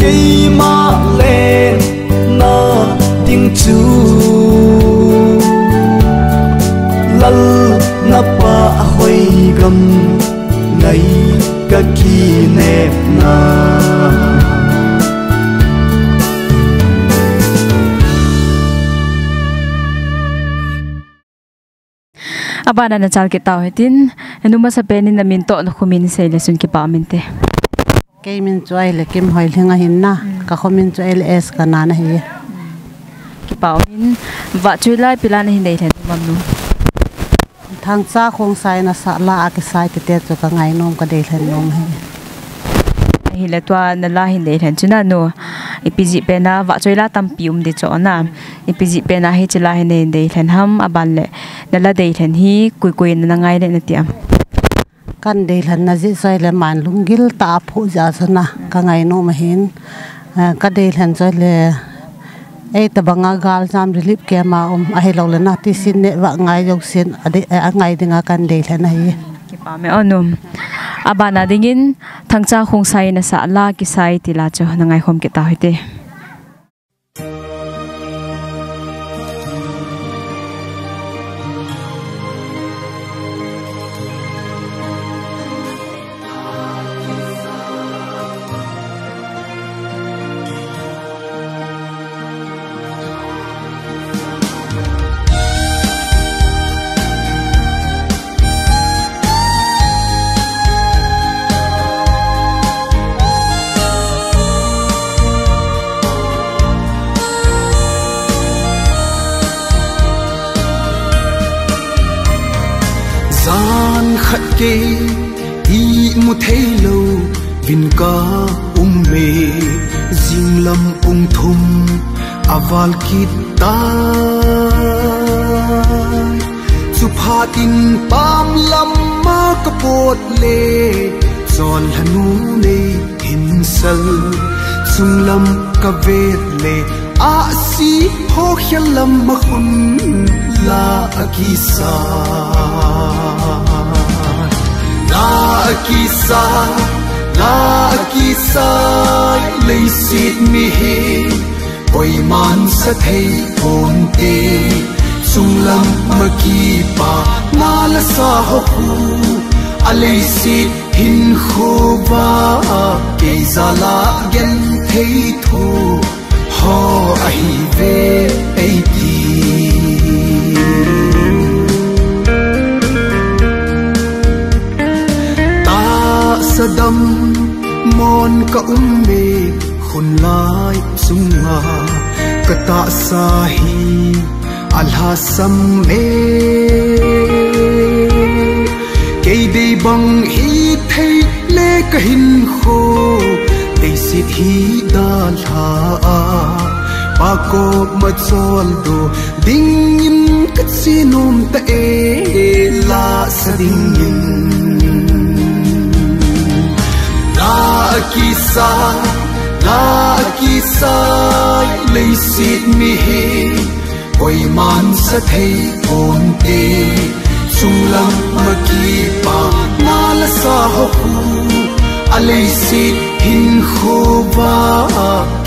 cây ma lên na tiếng chu. Lal na pa hoi gam ngay ka ki nep na. Abana na chal ki taw hetin enuma sa penin na min to na khumin se le sun ki pa min te. Ke min chuai le kim hoi hlinga hin na. Ka khomin chu ls ka na na hi. Ki pa min wa chui lai pila na hin dei then mam nu. Thang cha khong sai na sa la a ke sai te te chu ka ngai nom ka dei hlen nom hi hi le twa na la hin dei then chuna no ipiji pe na wa chui la tam pium de cho na. Ipiji pe na hi chila hin de dei ham aban le na la de then hi kui kui na ngai le na tiam kan de hlen na zi sai le man lung gil ta phu ja sana ka ngai no ma hin. À, ka de hlen choi le ei ta banga gal jam relief ke ma um a he lo le na, ti sin ne wa ngai jok sin ade a à, ngai dinga kan de hlen hi pa me onum abana, dingin thangcha khong sai na sa la ki sai ti la cho na ngai khom ki ta hoite ma ka pot le zon hanu le hin sal chung lam ka vet le a si ho khel lam ma khun la akisa. La akisa la akisa. Le sit mi he oi man sa thei on te chung lam ma ki pa na la sa ho khu alei hin khuba ke zala gen thei thu, ho ai ve ai ti ta sadam mon ka umme khun lai sunga ka ta sa hi alha sam me cây đi bằng hi thấy lê cái hình khô. Đây xịt hi đa la ba cô mà chol đồ. Đinh nhìn cất xi nôm ta e la sa đinh nhìn la kisa la kisa lấy xịt mi he oi man sa thấy ôn tê chung lam ma ki pa na la sa ho khu alei si hin kho ba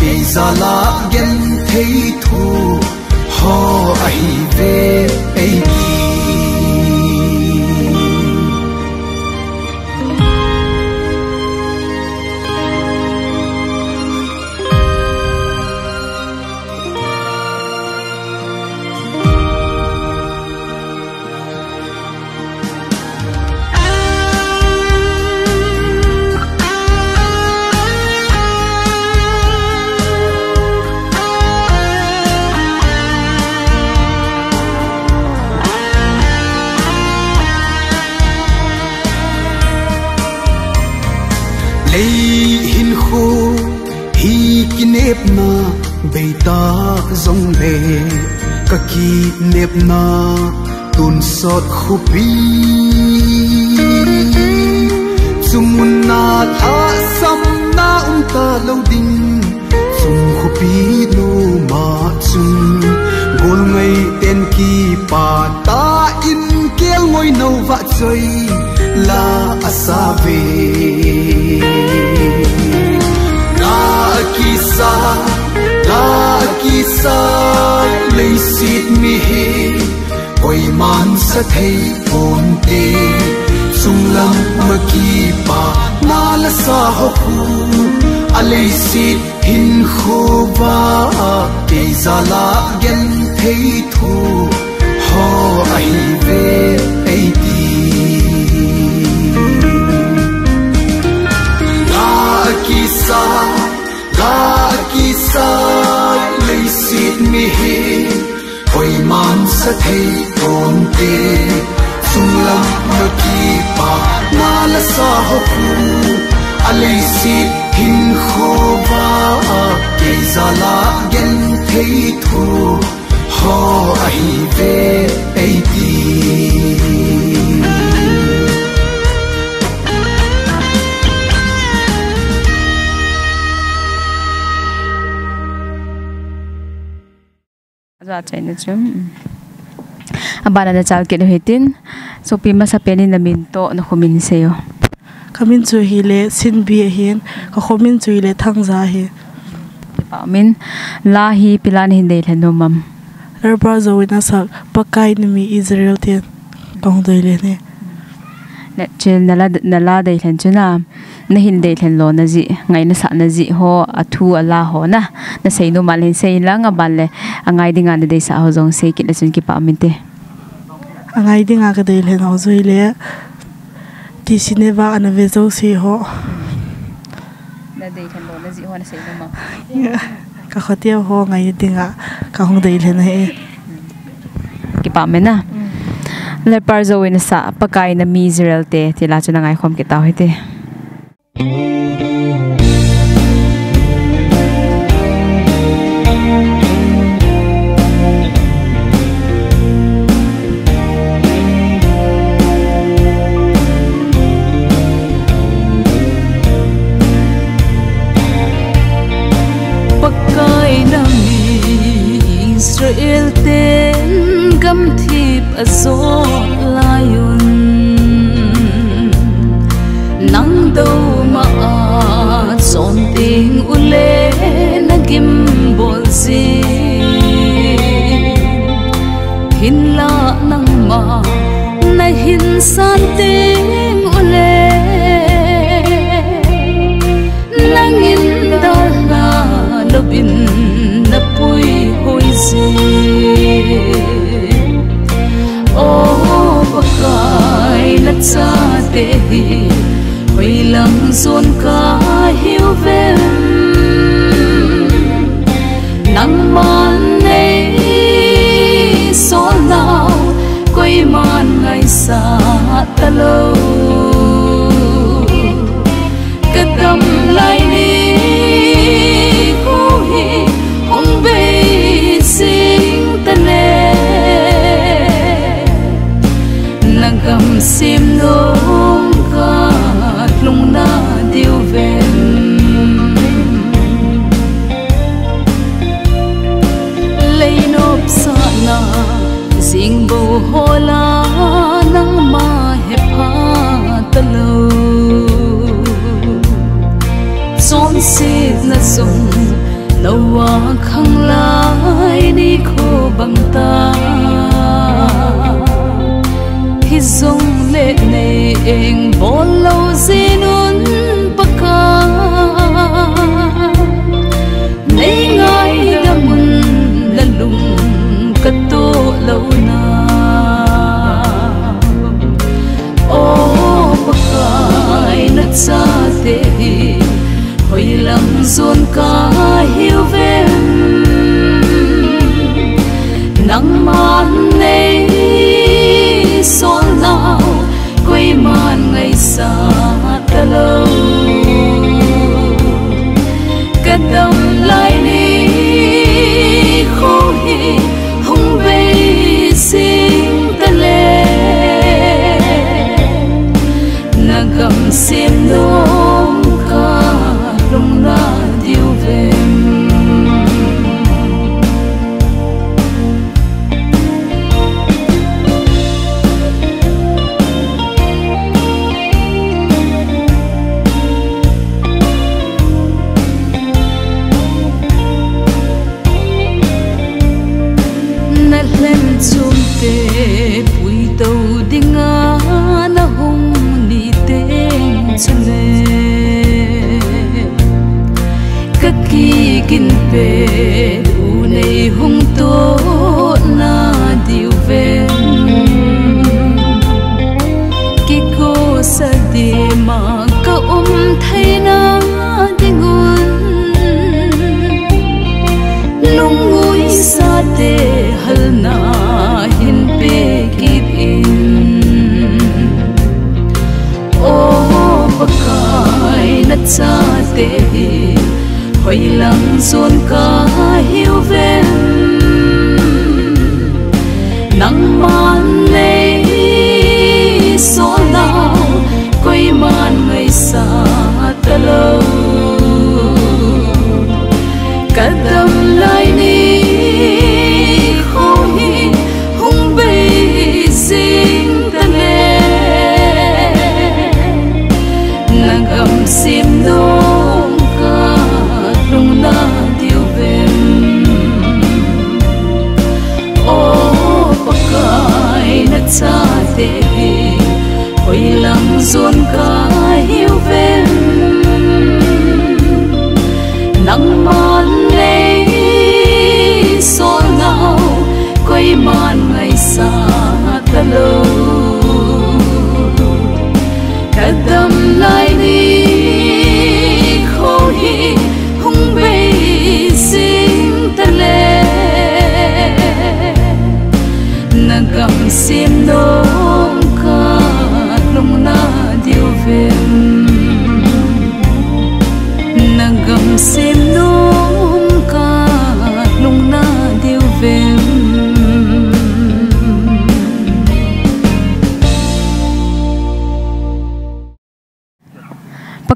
pe za la gen thei thu. Ho ai ve ai ka ki nếp na tun sot khu sumun na tha sam na um ta lo ding sum khu pi ma chung. Gol ngai ten ki pa ta in kel ngoi no va choi la asave ki kisa la kisa sa. Man sa thei phun te sung lam ma ki pa na la sa ho khu a lấy xịt hin kho va ke zala gen thei thu ho ai ve ai ti la kisa ki sa lei si mi hin hồi man sa thấy on tê sung lam mơ kỳ pa na la sa ho khu a lấy xịt khô ba va ke la gen thấy thu ho ai về ai đi za chai na chum abana na chal ke hitin. So pi ma sa penin na min to na khumin seyo kamin chu hi le sin bi hin. Ka khomin chu le thang za hi pa min? La hi pilan hin dei le no mam er bra zo wina sa pakai ni mi israel ten tong dei le ne na chil na la na la dei len chuna na hin dei len lo na ji ngai na sa na ji ho athu ala ho na. Na sei no mal hin sei la nga bal le angai dinga na dei sa ho jong sei ki la chun ki pa min te. Angai dinga ka dei le no zo le ti sineva ana ve zo si ho. Na dei len lo na ji ho na sei no ma. <laughs> Ka khotia ho ngai dinga ka hong dei le na e ki pa men na Leparzo win sa pagkain na miserable te. Tila na nga yung kita ko ite. Lem thịp a gió lion. Nắng đâu mà tròn tình u lê, nắng kim bồn gì hin la nắng mà, nay hin san tình u lê. Nắng in đó là lo bin na bụi hôi gì bakai lật cha tê hi quay lang dồn cả hiu về nắng man nay số nào, quay man ngày xa ta lâu. Cất tâm lại đi sim nôm ca lung na tiêu về lấy nộp sa na ding bo la nang ma hẹp ha ta lâu. Son si na sung lâu hoa khăng lai đi khô bằng ta. Hi dùng le em eng bol lo zinun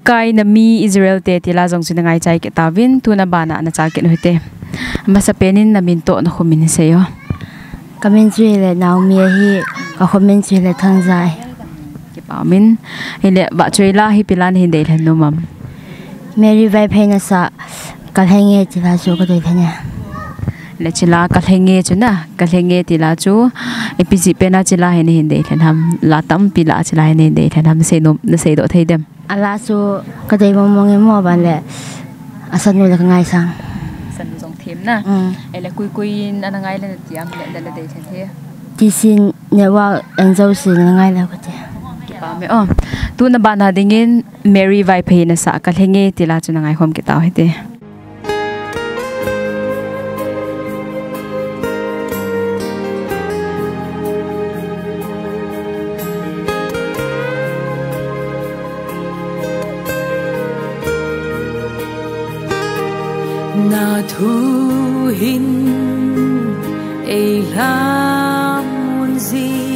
pakai na mi Israel te tila jong sin ngai chai ke tawin tu na bana na cha ke hoite masa penin na min to na khumin se yo. Kamin chui le naw mi hi ka khomin chui le thang zai. Ki pa min hele ba chui la hi pilan hi de than no mam. Mary vai phe na sa kal henge chi la chu ka dei thanya le chila ka lenge chu na ka lenge tila chu episi pena chila he ne hin de than ham la tam pila chila he ne de than ham se no na se do thei dem ala chu ka dei mong mong mo ban le asan nu le ngai sang san jong them na. Ele kui kui ana ngai le tiam le le de than he ti sin ne wa en zo si ne ngai la ka te pa me o tu na bana dingin mary vai phe na sa ka lenge tila chu na ngai hom ki taw he te thu hin ei la mun gì?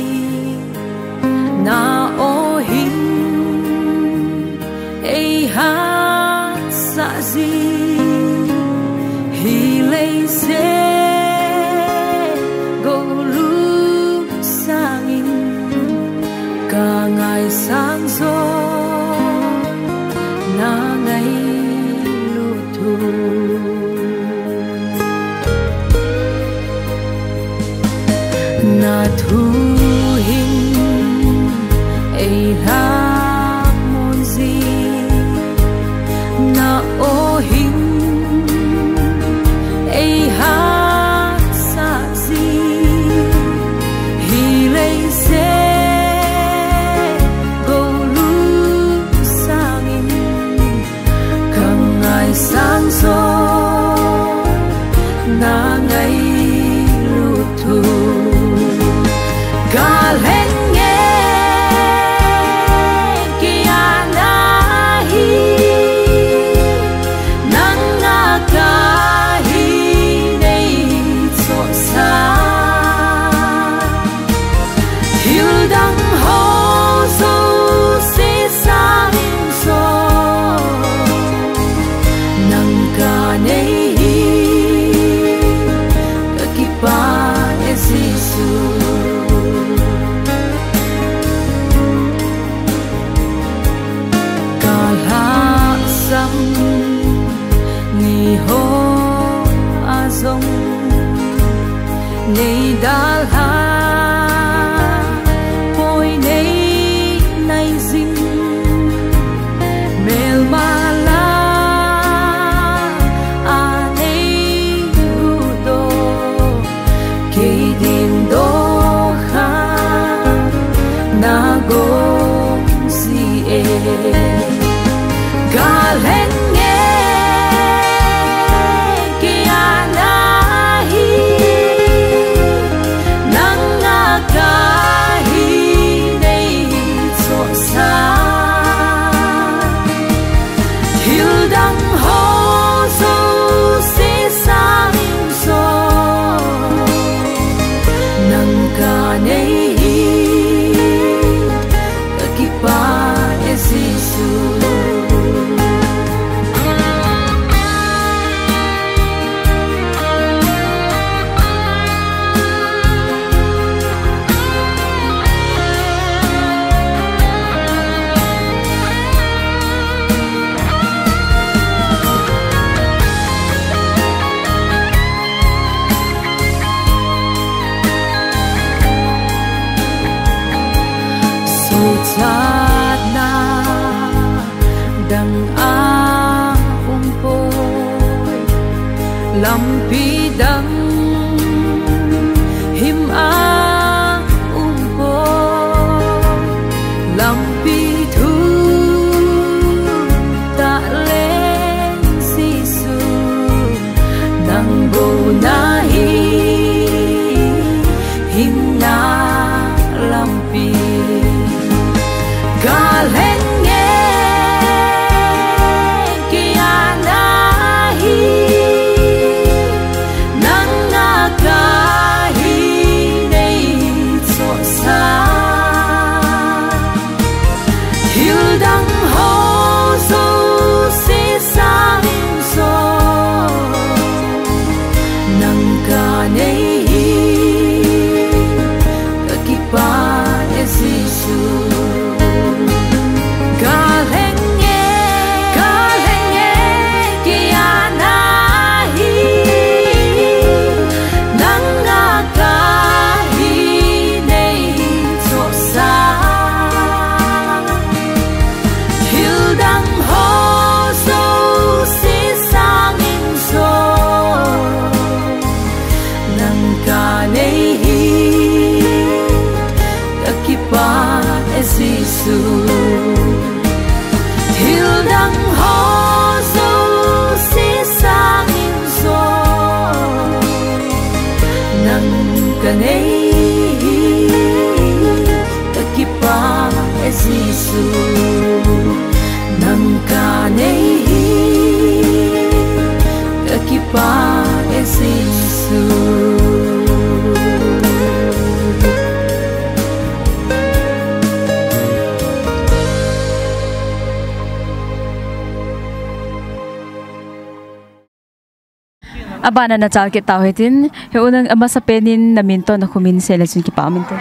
Abana na chal ke tau hetin he unang ama sa penin na minto na kumin sela chun ki pamin to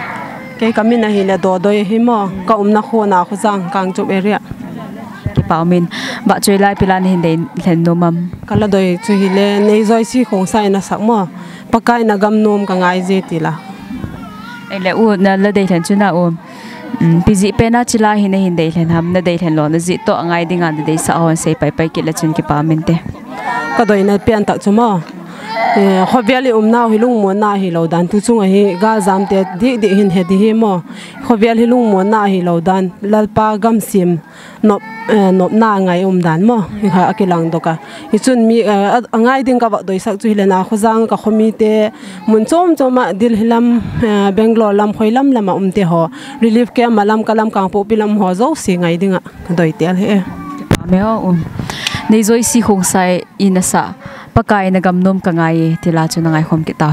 ke kami na hile do do hi mo ka um na kho na khu jang kang chup area. Ki pamin ba choi lai pilan hin den len no mam kala doi chu hile. Nei zoi si khong sai na sak mo. Pakai na gam nom ka ngai je ti la ele u na la dei len chuna o pizi pe na chila hin hin dei len ham na dei len lo. Na zi to angai dinga de dei sa on sei pai pai ki la chun ki pamin te ka doi na pian tak chu mo ho biali um na hi lung mo na hi lo dan tu chung hi ga zam te di di hin he di mà mo về bial hi lung mo na hi lo dan lalpa gam sim nop nop na ngai um dan mo hi ha akilang do ka hi chun mi angai ding ka ba doi sak chu hi le na kho jang ka khomi te mun chom choma dil hilam bangalore lam khoilam lama um te ho relief ke malam kalam kang po pilam ho zo si ngai dinga doi tel he me o um nei zoi si khong sai inasa pakai na gam nom ka ngai tila chu na ngai khom ki tau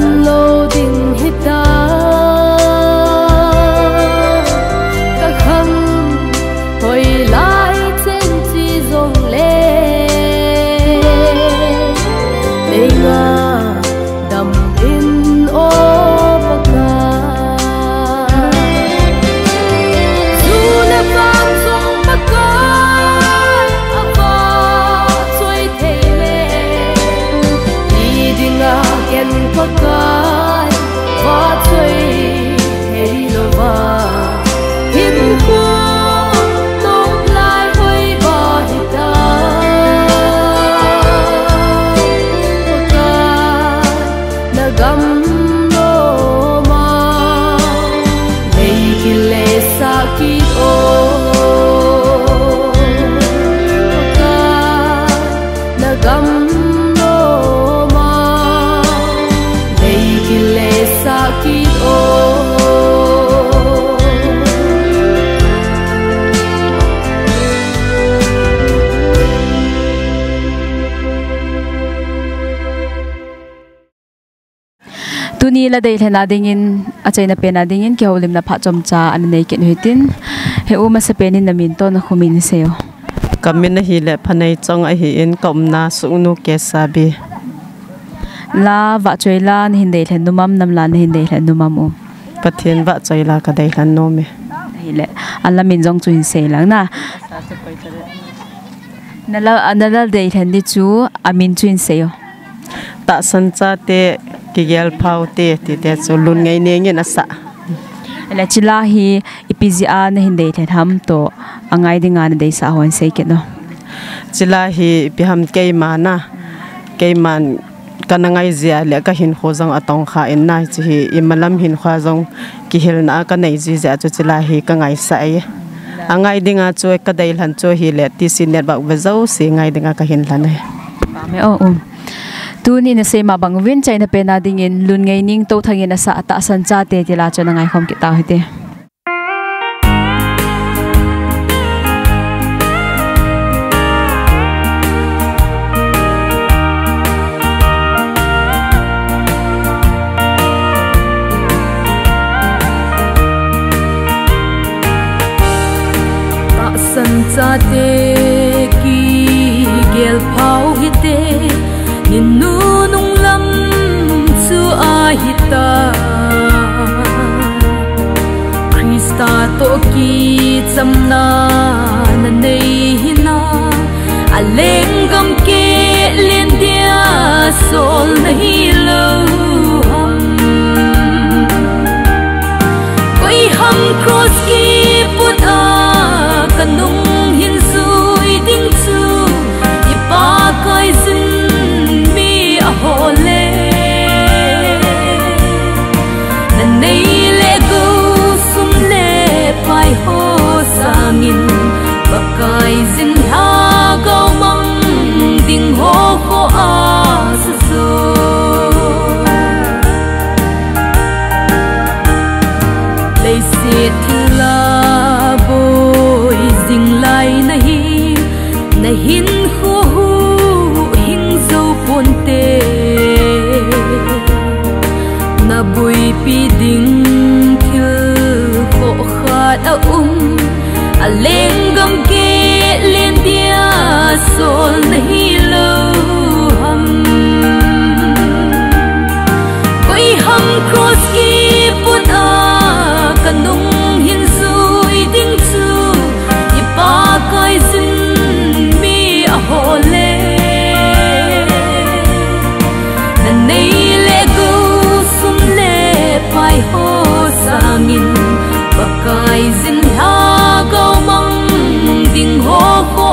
hello. La dei hlena dingin achai na pena dingin ke holim na pha chom cha an nei ken huitin. He u ma se penin na min to na khumin seo kamin hi le phanai chong a hi in kom na su nu ke sabi la wa choi la ni hin dei hlen numam nam la ni hin dei hlen numam um pathian wa choi la ka dei hlan no me hi le alla min jong chu hin se lang na. Nala anala dei hlen ni chu amin chu hin seo ta san cha te ki gel phau te ti te chu lun ngai ne nge na sa la chila hi ipizia na hin dei hlen ham to angai dinga na dei sa hon sei ke no chila hi pi ham ke ma na ke man kana ngai zia le ka hin kho jong atong kha in na chi hi imalam hin kha jong ki hel na ka nei ji ja chu chila hi ka ngai sa ai angai dinga chu ka dei hlan chu hi le ti sin net ba wa zo si ngai dinga ka hin hlan ai pa me o um tu ni na se ma bang win chai na pena ding in lun ngai ning to thangin na sa ata san cha te ti la chona ngai khom ki ta hite ta san cha te ki ki cham na na nei hi na. À, A leng gam ke len dia sol na hi lo hum koi hầm cross pa kai zin ha go mong ding ho ko a sa so lấy xiết la bôi ding lai na hi, na hin khu a lên gam ke lên dia sol na lo hum Quay hầm cross ki put a kanung hin sui ding chu i kai zin mi a hole na nei le go sum le pai ho sangin ba kai zin ding ho ko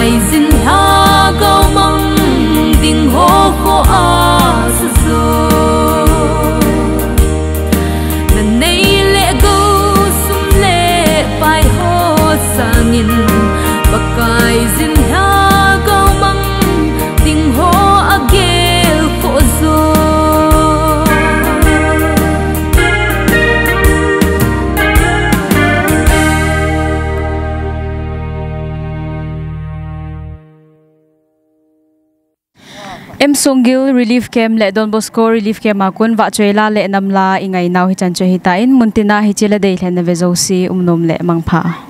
pakai zin ha go mang ding ho em songil relief camp le don bosco relief camp akun wa choila le namla ingai naw hi chan cho hi ta in muntina hi chila dei hlen ve zo si umnom le mangpha